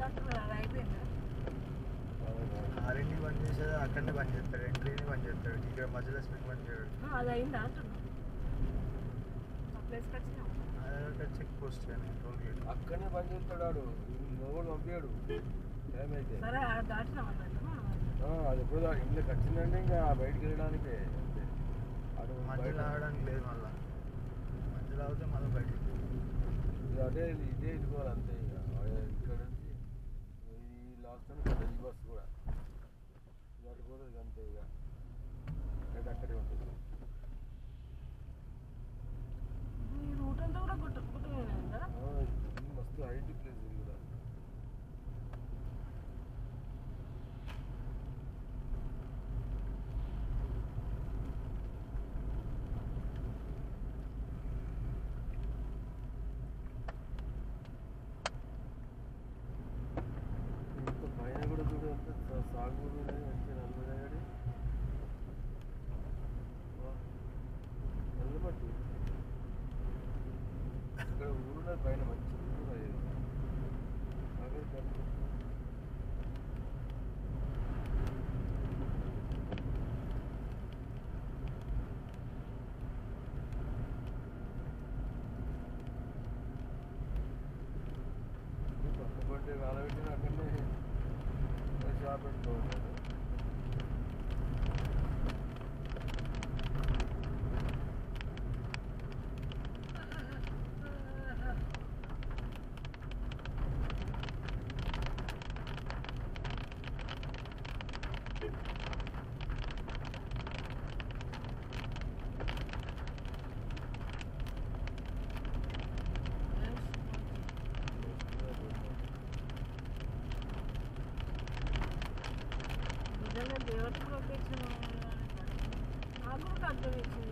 అంటారు అది అయిపోయిందా? బంద్ చేసేది అక్కడనే బంద్ చేస్తాడు ఎంట్రీని బంద్ చేస్తాడు ఇక్కడ మధ్యలో స్ప్రింగ్ బంద్ చేయడు ఆ, అది అయిందా అంటున్నా? ఆ ప్లేస్కి వచ్చినాం? అక్కడ చెక్ పోస్ట్ కానీ టోల్ గేట్ అక్కడనే పని చేస్తాడు పంపించాడు టైం అయితే. సరే దాటినాం అది ఎప్పుడు వచ్చిందంటే ఇంకా బయటికి వెళ్ళడానికి. అటు మధ్యలో ఆడడానికి లేదు మళ్ళీ. మధ్యలో అవుతే మళ్ళీ బయటికి ఇది అదే ఇది- ఇదే వెళ్ళిపోవాలి అంతే. ఈ లాస్ట్ అని కూడా అంతే ఇక అక్కడే ఉంటుంది ఈ రూట్ అంతా కూడా గుట్ట గుట్టగానే ఉందా ఆ, ఇది మస్తు హైట్ ప్లేస్ ఇది కూడా ఇంత పైన కూడా చూడు ఎంత సా- సాగు కూడా ఎంత నల్లగా గాడి. వా, నల్లమట్టి ఇక్కడ ఊరున్నది పైన మంచి ఊరు ఇది అదే కరెక్ట్. పక్కపంటే కాలబెట్టిన అక్కడనే షాప్ పెట్టుకోవచ్చు నిజంగా దేవత కూడా తెచ్చిన నాకు కూడా అర్థం ఇచ్చింది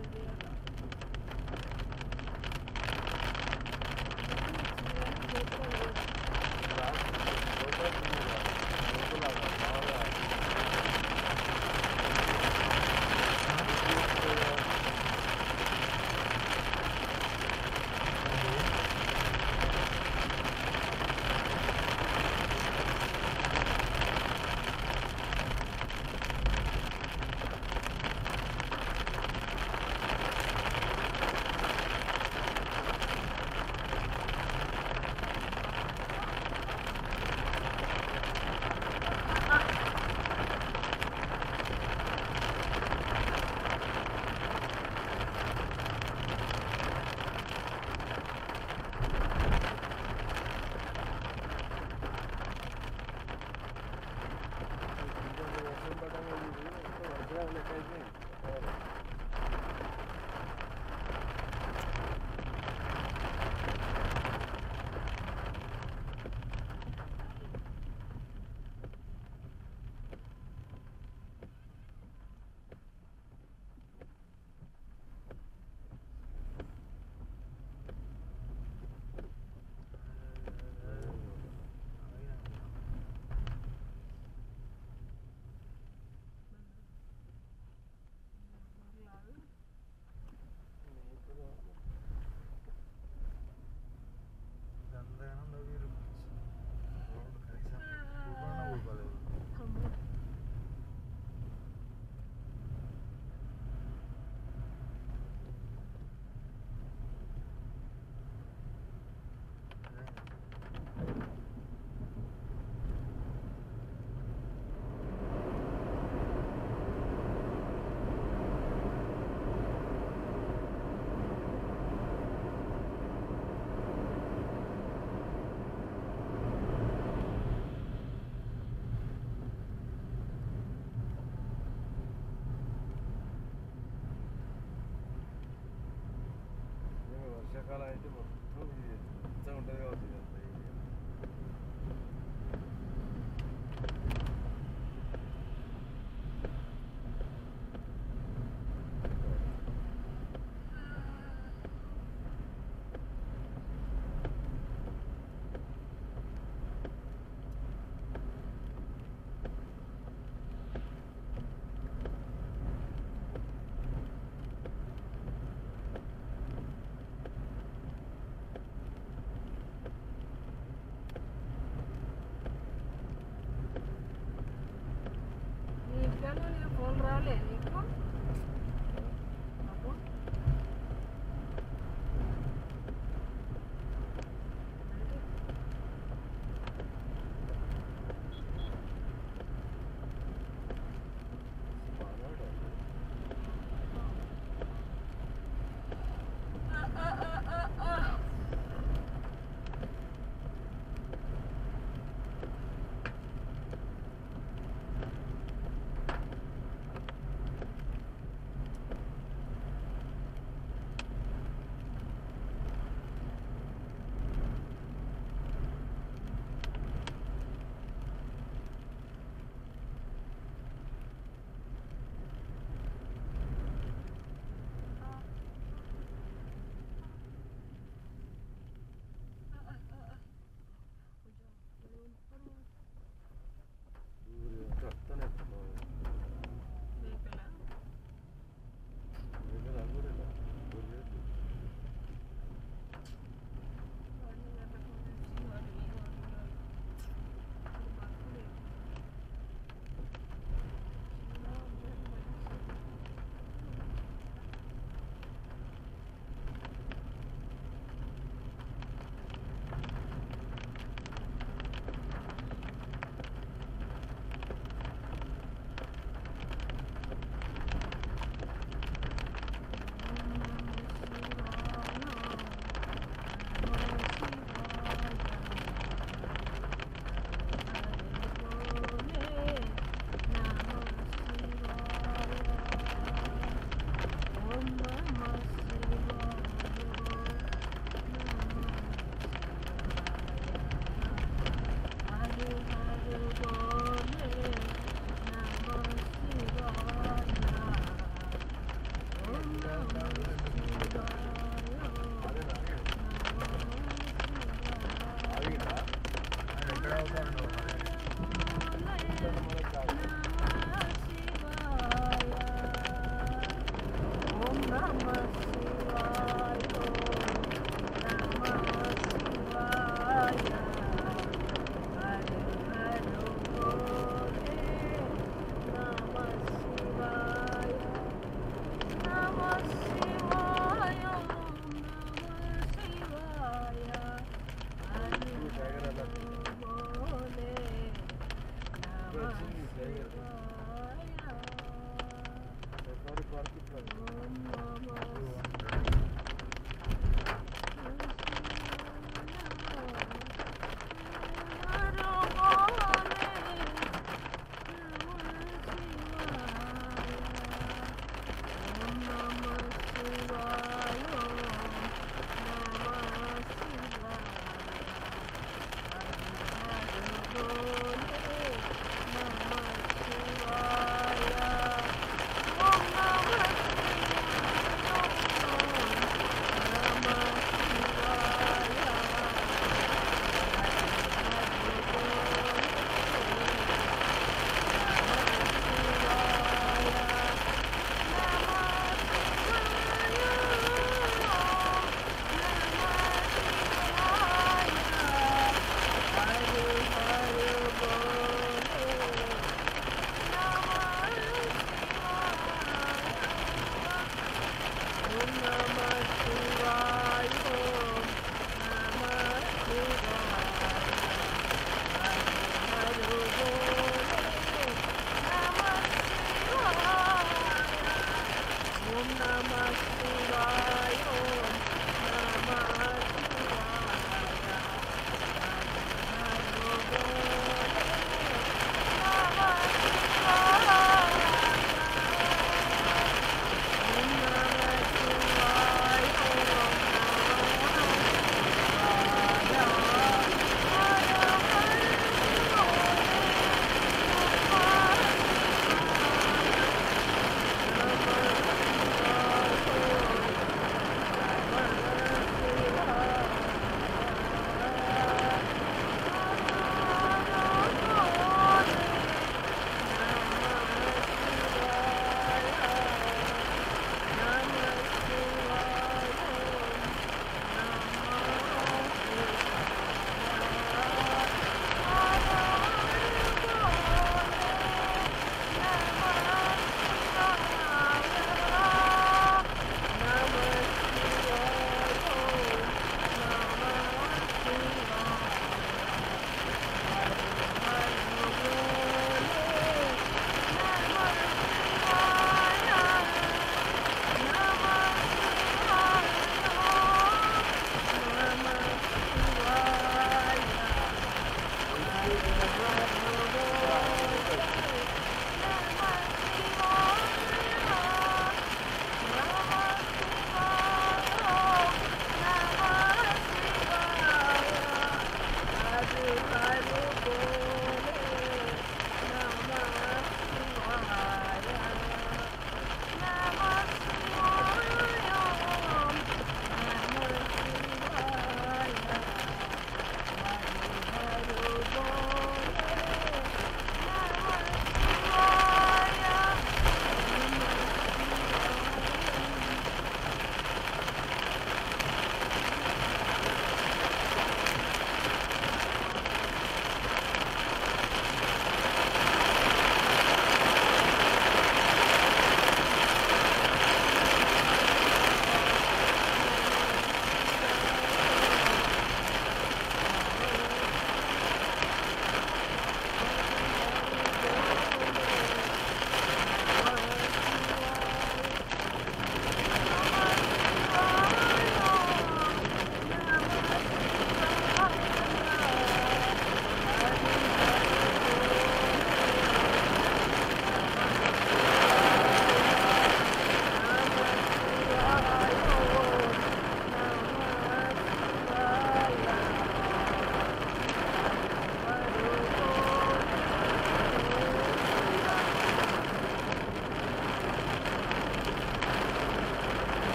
దేవత గందగానం Kolay değil mi?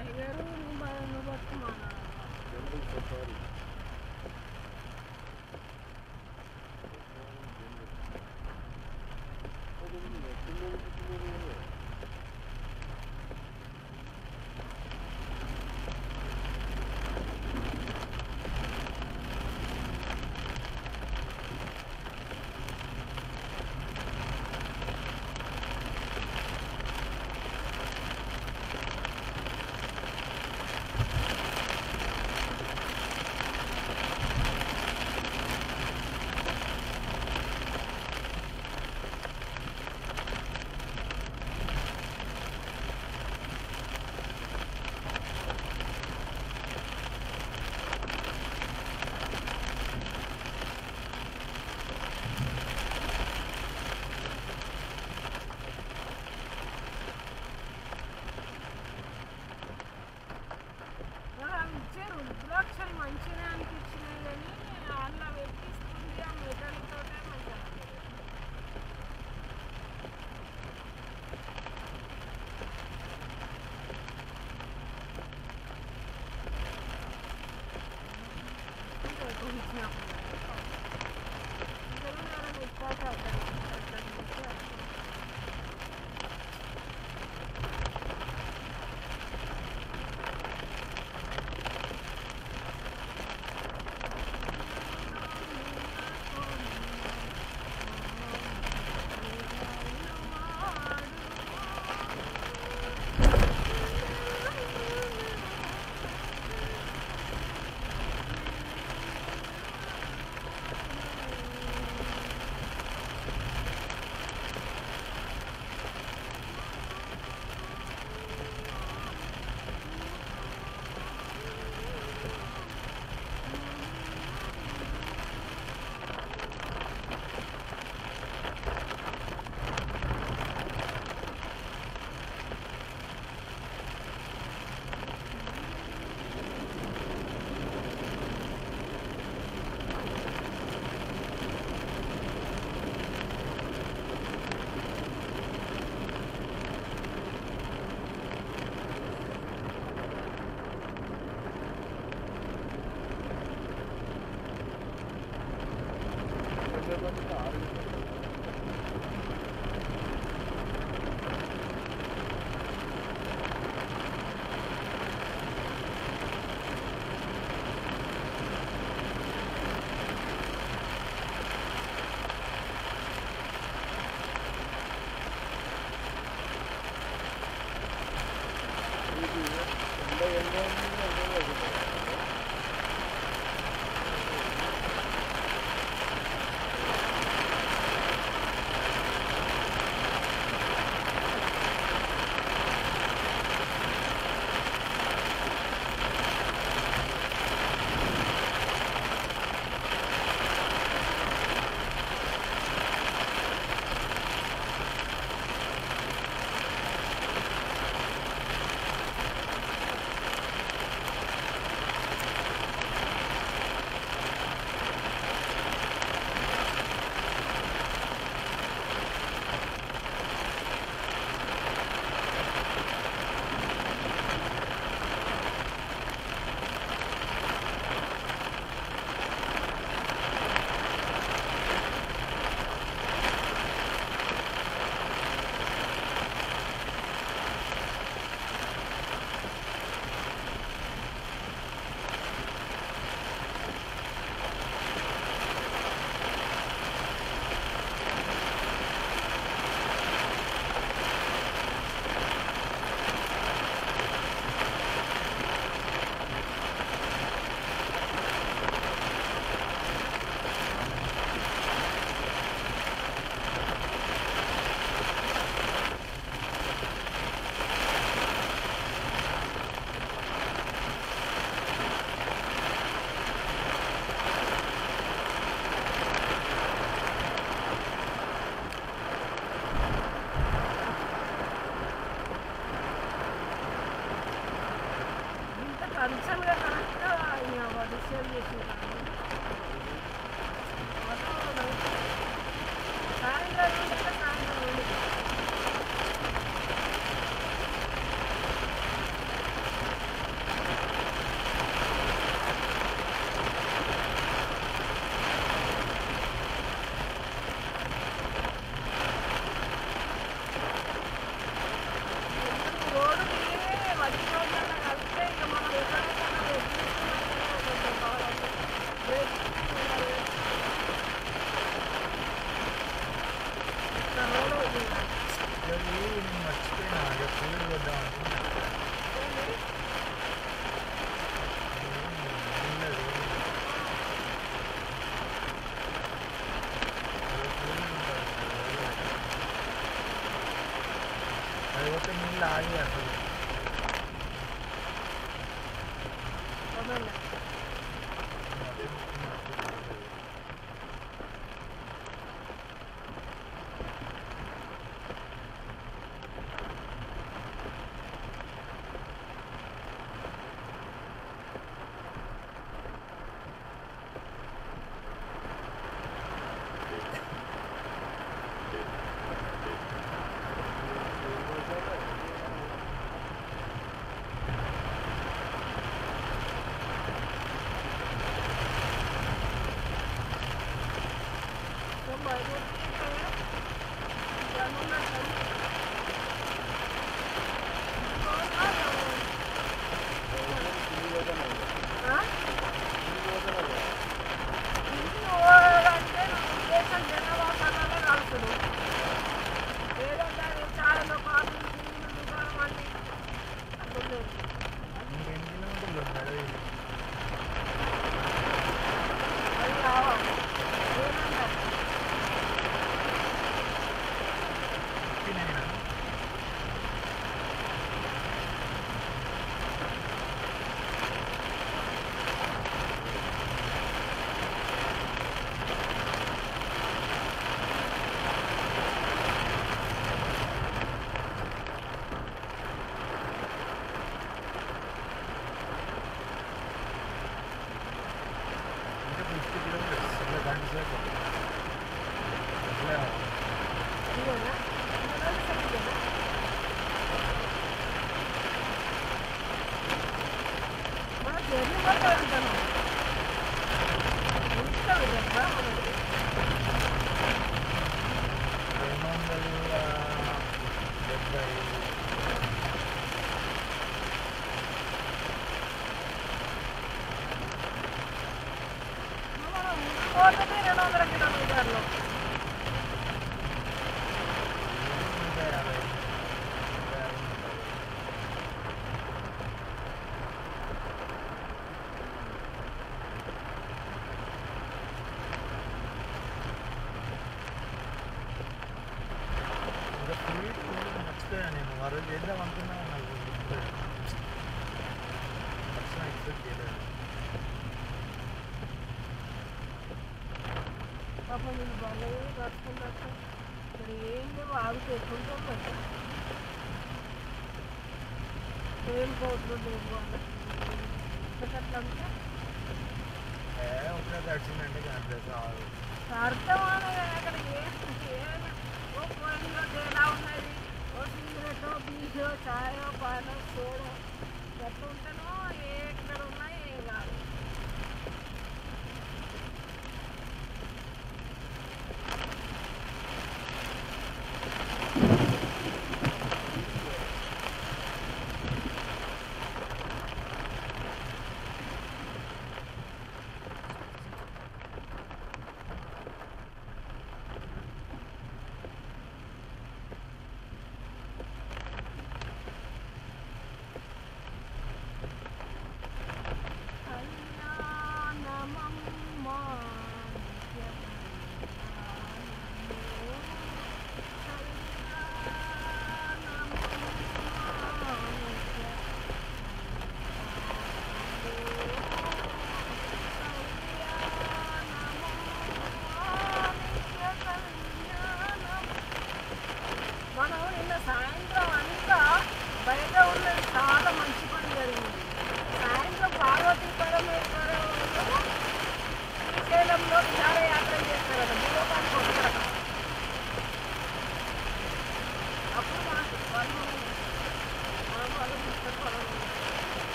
టైగరు నువ్వు పట్టుకున్నాను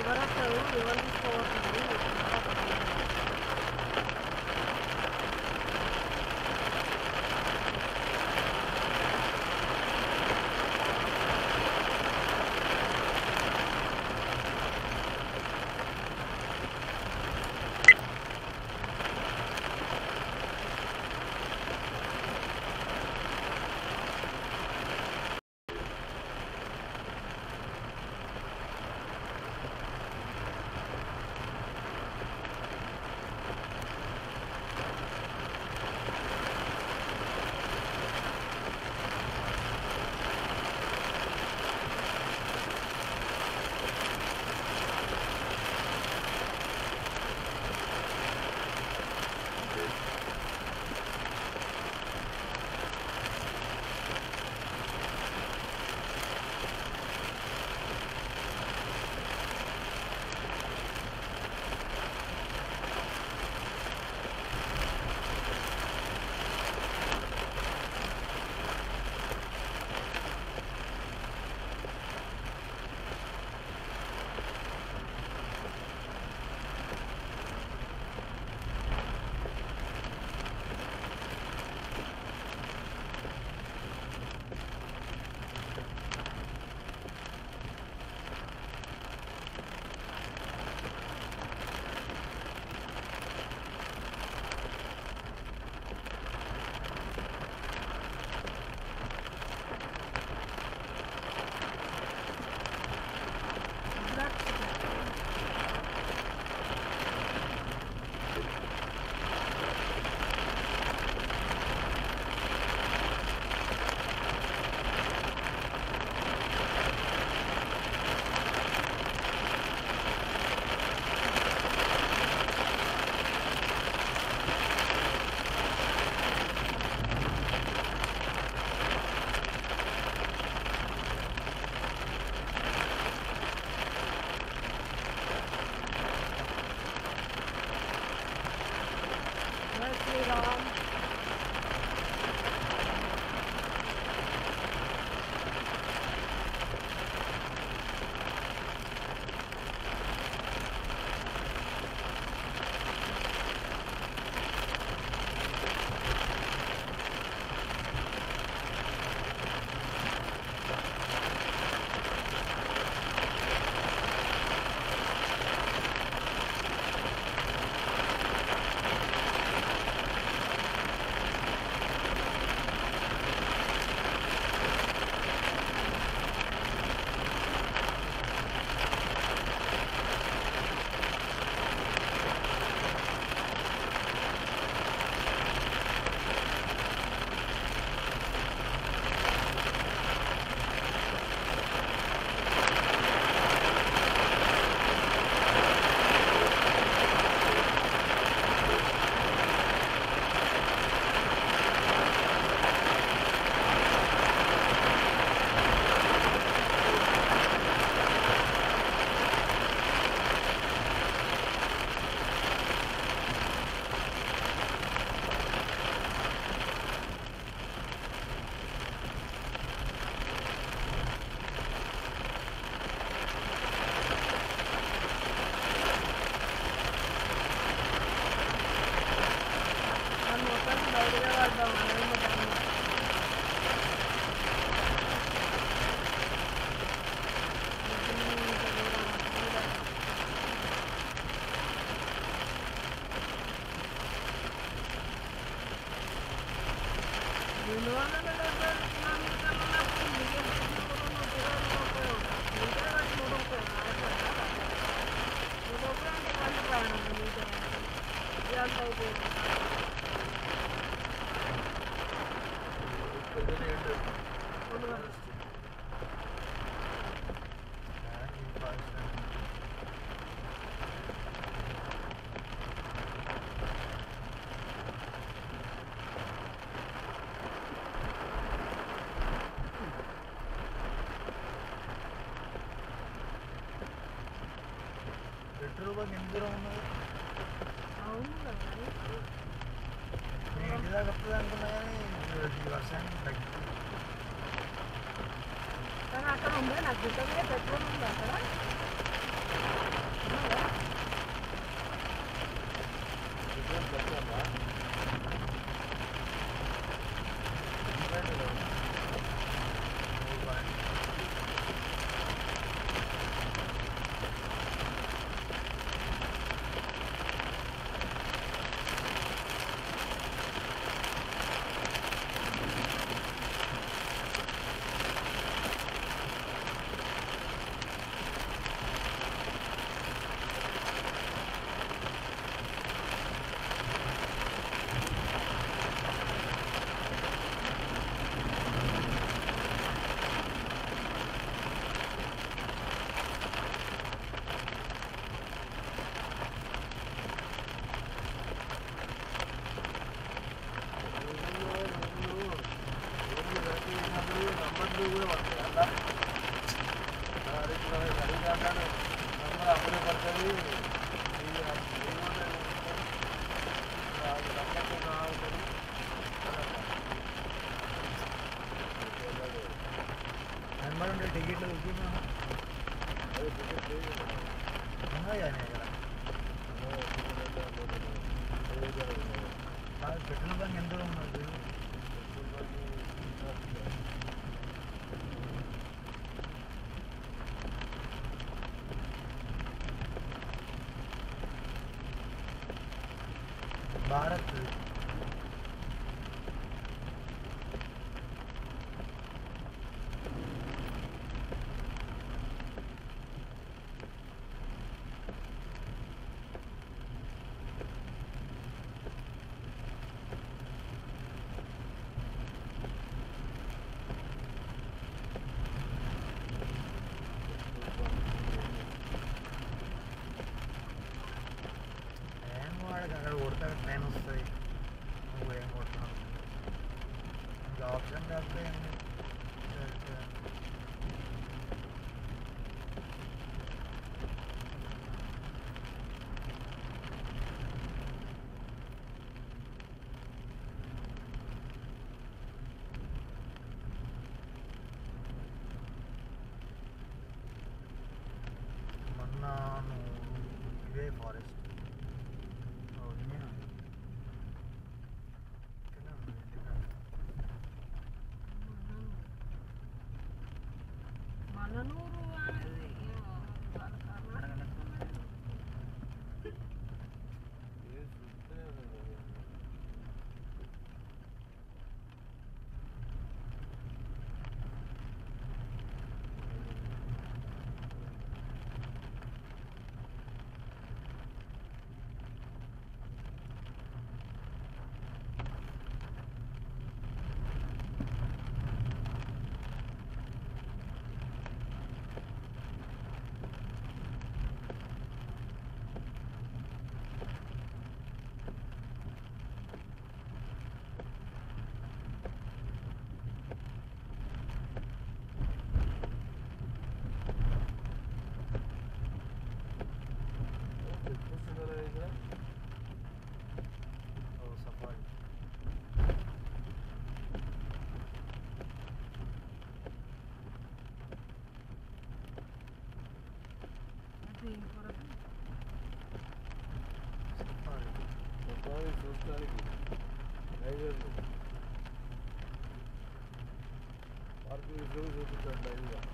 వాళ్ళు కాదు పెట్రోల్ బంక్ ఎంత దూరం ఉన్నది అవును కదా నేను ఇంటి దాకా వస్తుంది అనుకున్నా కానీ ఈ వర్షానికి తగ్గింది కానీ అక్కడ ఉందా నాకు గుట్ట మీద పెట్రోల్ ఉంది అక్కడ ఉన్నదా? పెట్రోల్ తక్కువమ్మా నంబర్లు కూడా పడతాయి అలా సరిగ్గా అంటాడు నంబర్ అప్పుడే పడుతుంది ఇది నంబర్తో కావాలి నెంబర్ ఉంటే టికెట్లు బుకింగ్ అదే టికెట్ లేదు ఉన్నాయి కానీ ఇక్కడ కాదు petrol bunk tane gibi. Meyve mi? Farklı yüzümüz otuz var.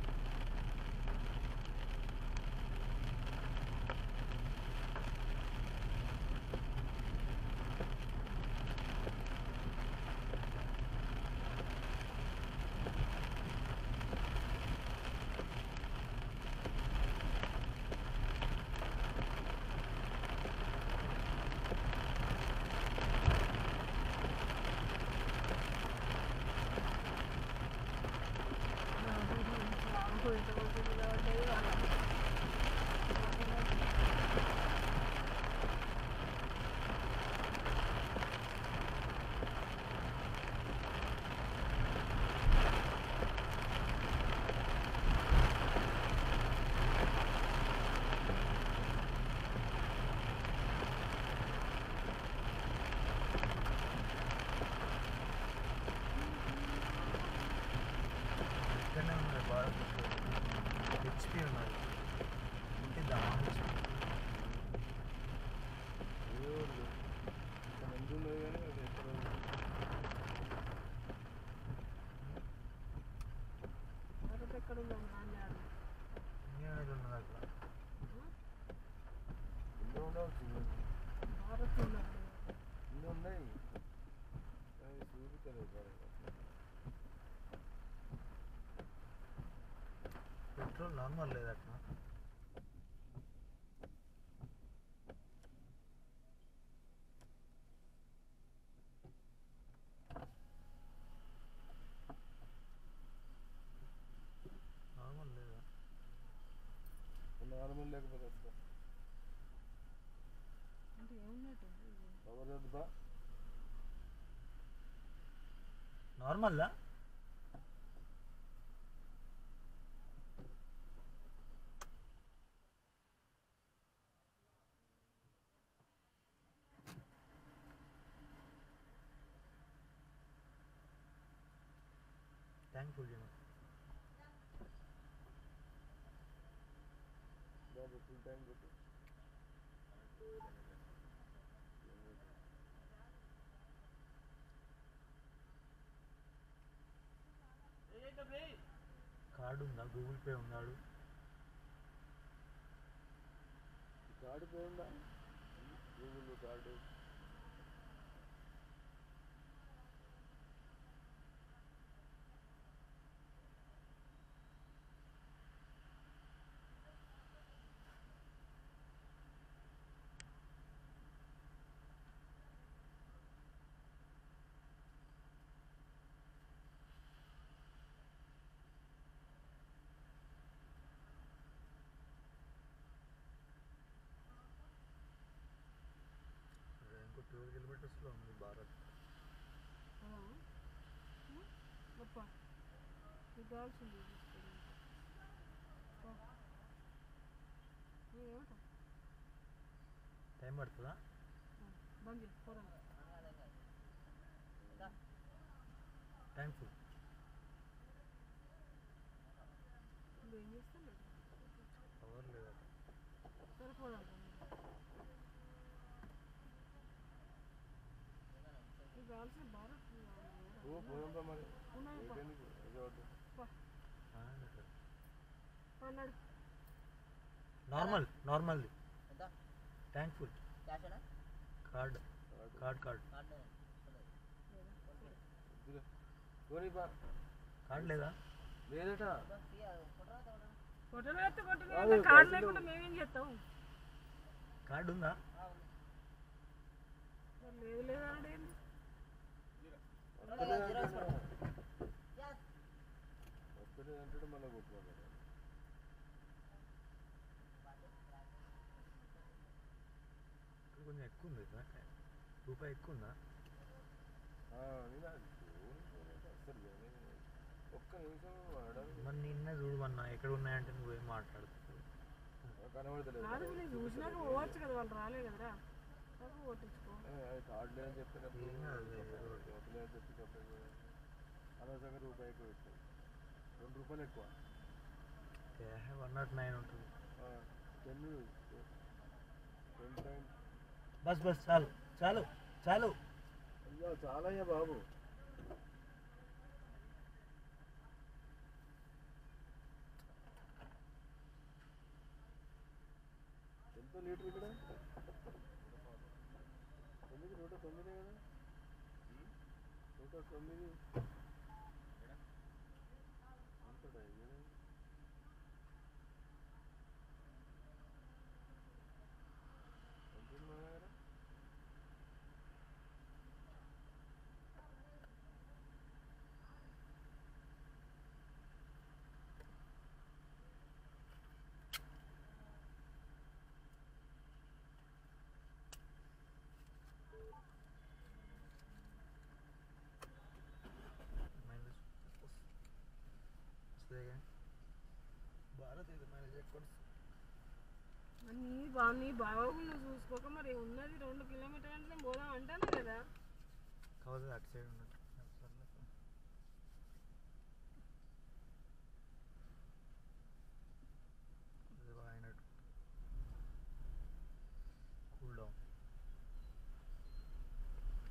Petrol normal లేదు అక్కడ నార్మల్ లేదా నార్మల్ లేకపోతే అంటే ఏమున్నట్టు పవర్ వద్దా నార్మల్దా థ్యాంక్ఫుల్ జన బాబు ఫుల్ టైం కొట్టు కార్డు ఉందా? గూగుల్ పే ఉన్నాడు కార్డు పోయిందా గూగుల్ కార్డు ఇంకో ట్వెల్వ్ కిలోమీటర్స్లో ఉంది భారత్ గొప్ప నీకు కావాల్సింది ఏమంటావు టైం పడుతుందా బంద్ చేసి పోదాం థ్యాంక్ఫుల్ నువ్వు ఏం చేస్తాను పవర్ లేదా సరే పోదాం నీకు కావాల్సిన భారత్ ఓ పోదాం మరి ఉన్నాయి పో. ఏదైనా రిజార్ట్ పో. అన్నాడు normal నార్మల్ది. Thankful card. Card. Card card. లేదా? లేదట. కార్డు లేకుండా మేమేం చేస్తాం? కార్డ్ ఉందా? లేదు లేదు మళ్ళీ కొట్టుకోవాలి కొంచెం ఎక్కువ ఉంది కదా రూపాయి ఎక్కువ ఉందా. ఒక్క నిమిషం మరి నిన్నే చూడమన్నా ఎక్కడ ఉన్నాయంటే నువ్వేం మాట్లాడుతున్నావు? కనబడతలేదు. చూసినాక పోవచ్చు కదా వాళ్ళు రాలే కదరా. కొట్టించుకో ఏ, అది కార్డు లేదని చెప్పినప్పుడు ఏం కాదు, వద్దులేదని చెప్పేటప్పుడు అనవసరంగా రూపాయి ఎక్కువ పెట్టాడు రెండు రూపాయలు ఎక్కువ వన్ నాట్ నైన్ ఉంటుంది టెన్ టెన్ పాయింట్ బస్ బస్ చాలు చాలు చాలు అయ్యో చాలా అయ్యా బాబు ఎంత లీటర్ ఇక్కడ తొమ్మిది నూట తొమ్మిది కదా నూట తొమ్మిది అంతటా ఇది? ఎంత ఉంది మన దగ్గర మైలేజ్ వస్తుంది కానీ భారత్ ఇది మైలేజ్ ఎక్కువ నీ బా నీ బావకు నువ్వు చూసుకోక మరి ఉన్నది రెండు కిలోమీటర్ అంటే పోదాం అంటాను కదా. కావాలి అటు సైడ్ ఉన్నట్టు.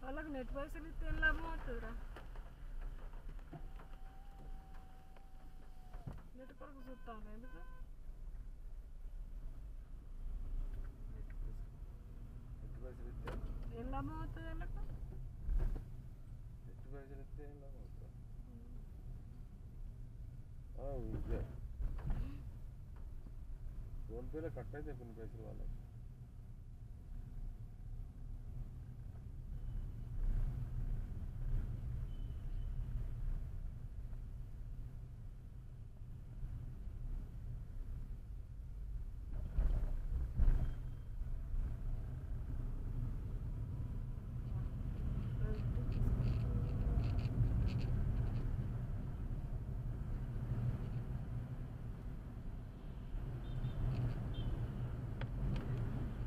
వాళ్ళకి నెట్ పైసలు ఇస్తే ఏం లాభం అవుతుందిరా. నెట్ కొరకు చూస్తాను ఎందుకు నెట్ ఎట్టి పైసలు ఇస్తే ఏం లాభం అవుతుంది వాళ్ళకి ఎట్టి పైసలు ఇస్తే ఏం లాభం అవుతుంది ఆ, ఇదే ఫోన్పేలో కట్ అయితే కొన్ని పైసలు వాళ్ళకి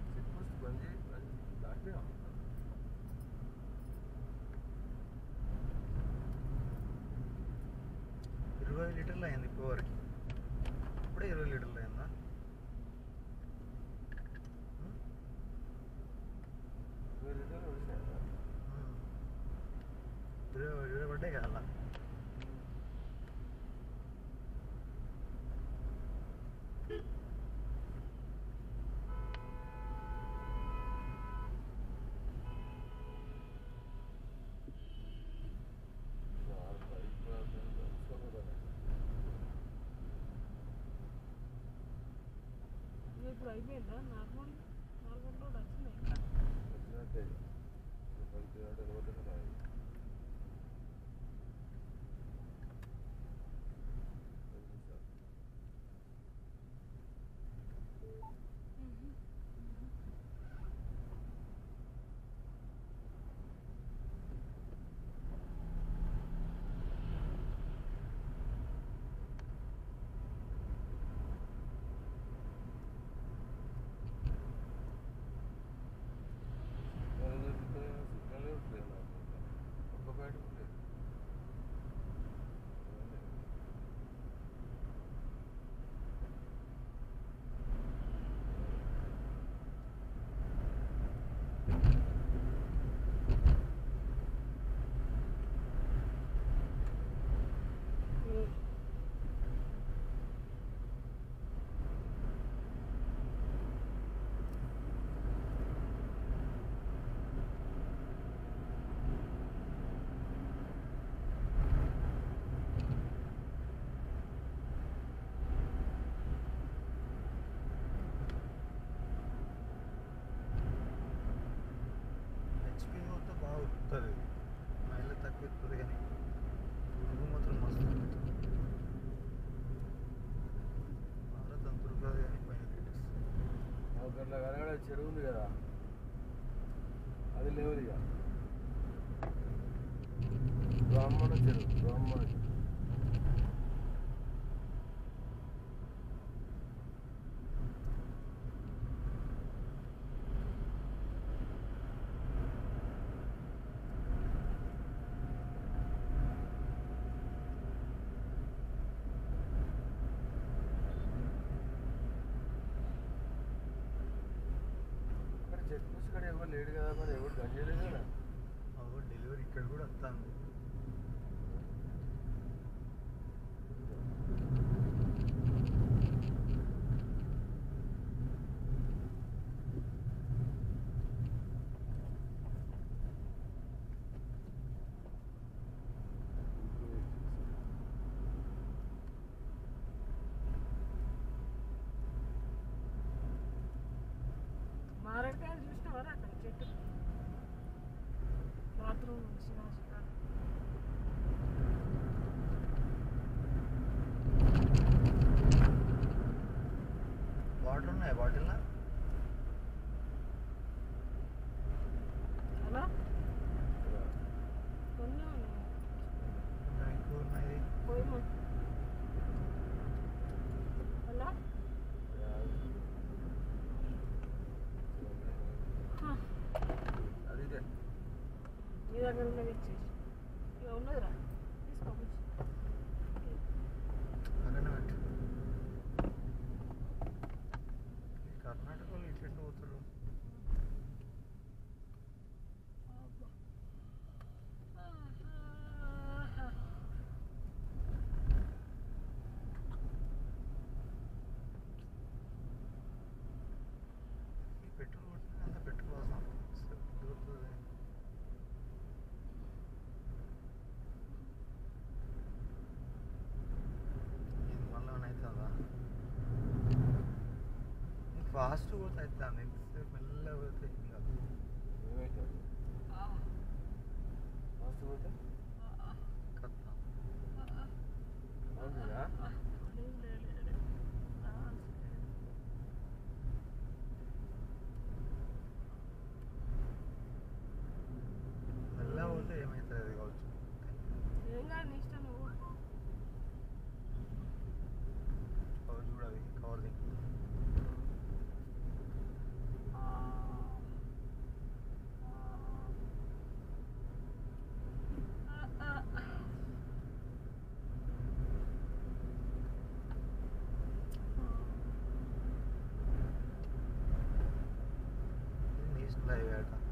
చెక్ పోస్ట్ బంద్ చేయి అది దాటినా ఇరవై అయింది ఇప్పటివరకు. ఇది ఇప్పుడు అయిపోయిందా నార్మల్ నార్మల్ రోడ్ వచ్చినాయి వచ్చినట్టే పది కిలోమీటర్లు పోతే రాదు పది నిమిషాలు. సిగ్నల్ దొరికితే సిగ్నలే ఉంటుంది నాకు ఇంకా. ఒక్క బయట ఉంటుంది హెచ్పి మొత్తం బాగా ఉరుకుతుంది మైలేజ్ తక్కువ ఇస్తుంది కానీ ఉరుగు మాత్రం మస్తు భారత్ అంత ఉరుకుతుంది కానీ పైన లీటర్స్ ఇట్లా కనగడ చెరువు ఉంది కదా. అది లేవు ఇక బ్రాహ్మణ చెరువు బ్రాహ్మణ చెరువు మరి లేడు కదా మరి ఎవరు గన్ చేయలేదు కదా. డెలివరీ ఇక్కడ కూడా వస్తాను మారకాయ Duyarlılığına bekliyorum. fast to go that time. नहीं बैठा।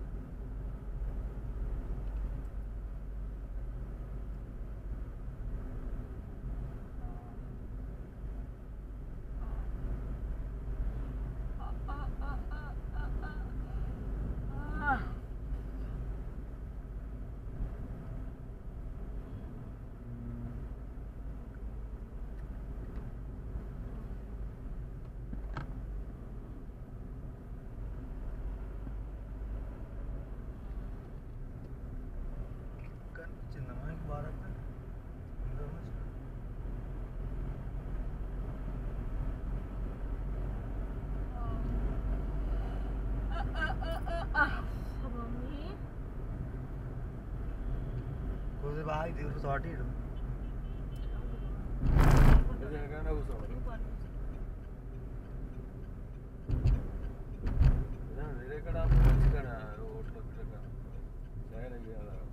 ആയിട്ട് ഒരു തോട്ടിയിടും ഇതാണ് ഇതേക്കടാ ഓട്ടിലൊക്കെ ചേരല്ലേ അതാണ്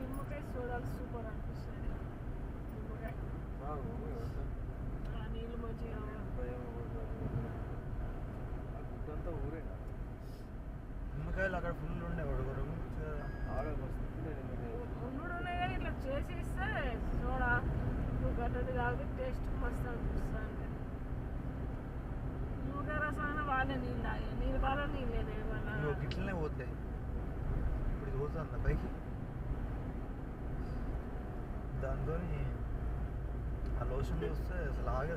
నిమ్మకాయ సోడాలు సూపర్ అనిపిస్తుంది నిమ్మకాయ ఆ నీళ్ళు మంచిగా గుడ్డంతా ఊరేనా నిమ్మకాయలు అక్కడ ఫుల్ ఉండే ఒకరు ఉన్నాయి ఇట్లా చేసి ఇస్తే సోడా నువ్వు గడ్డది కాదు టేస్ట్ उसमें उससे लागे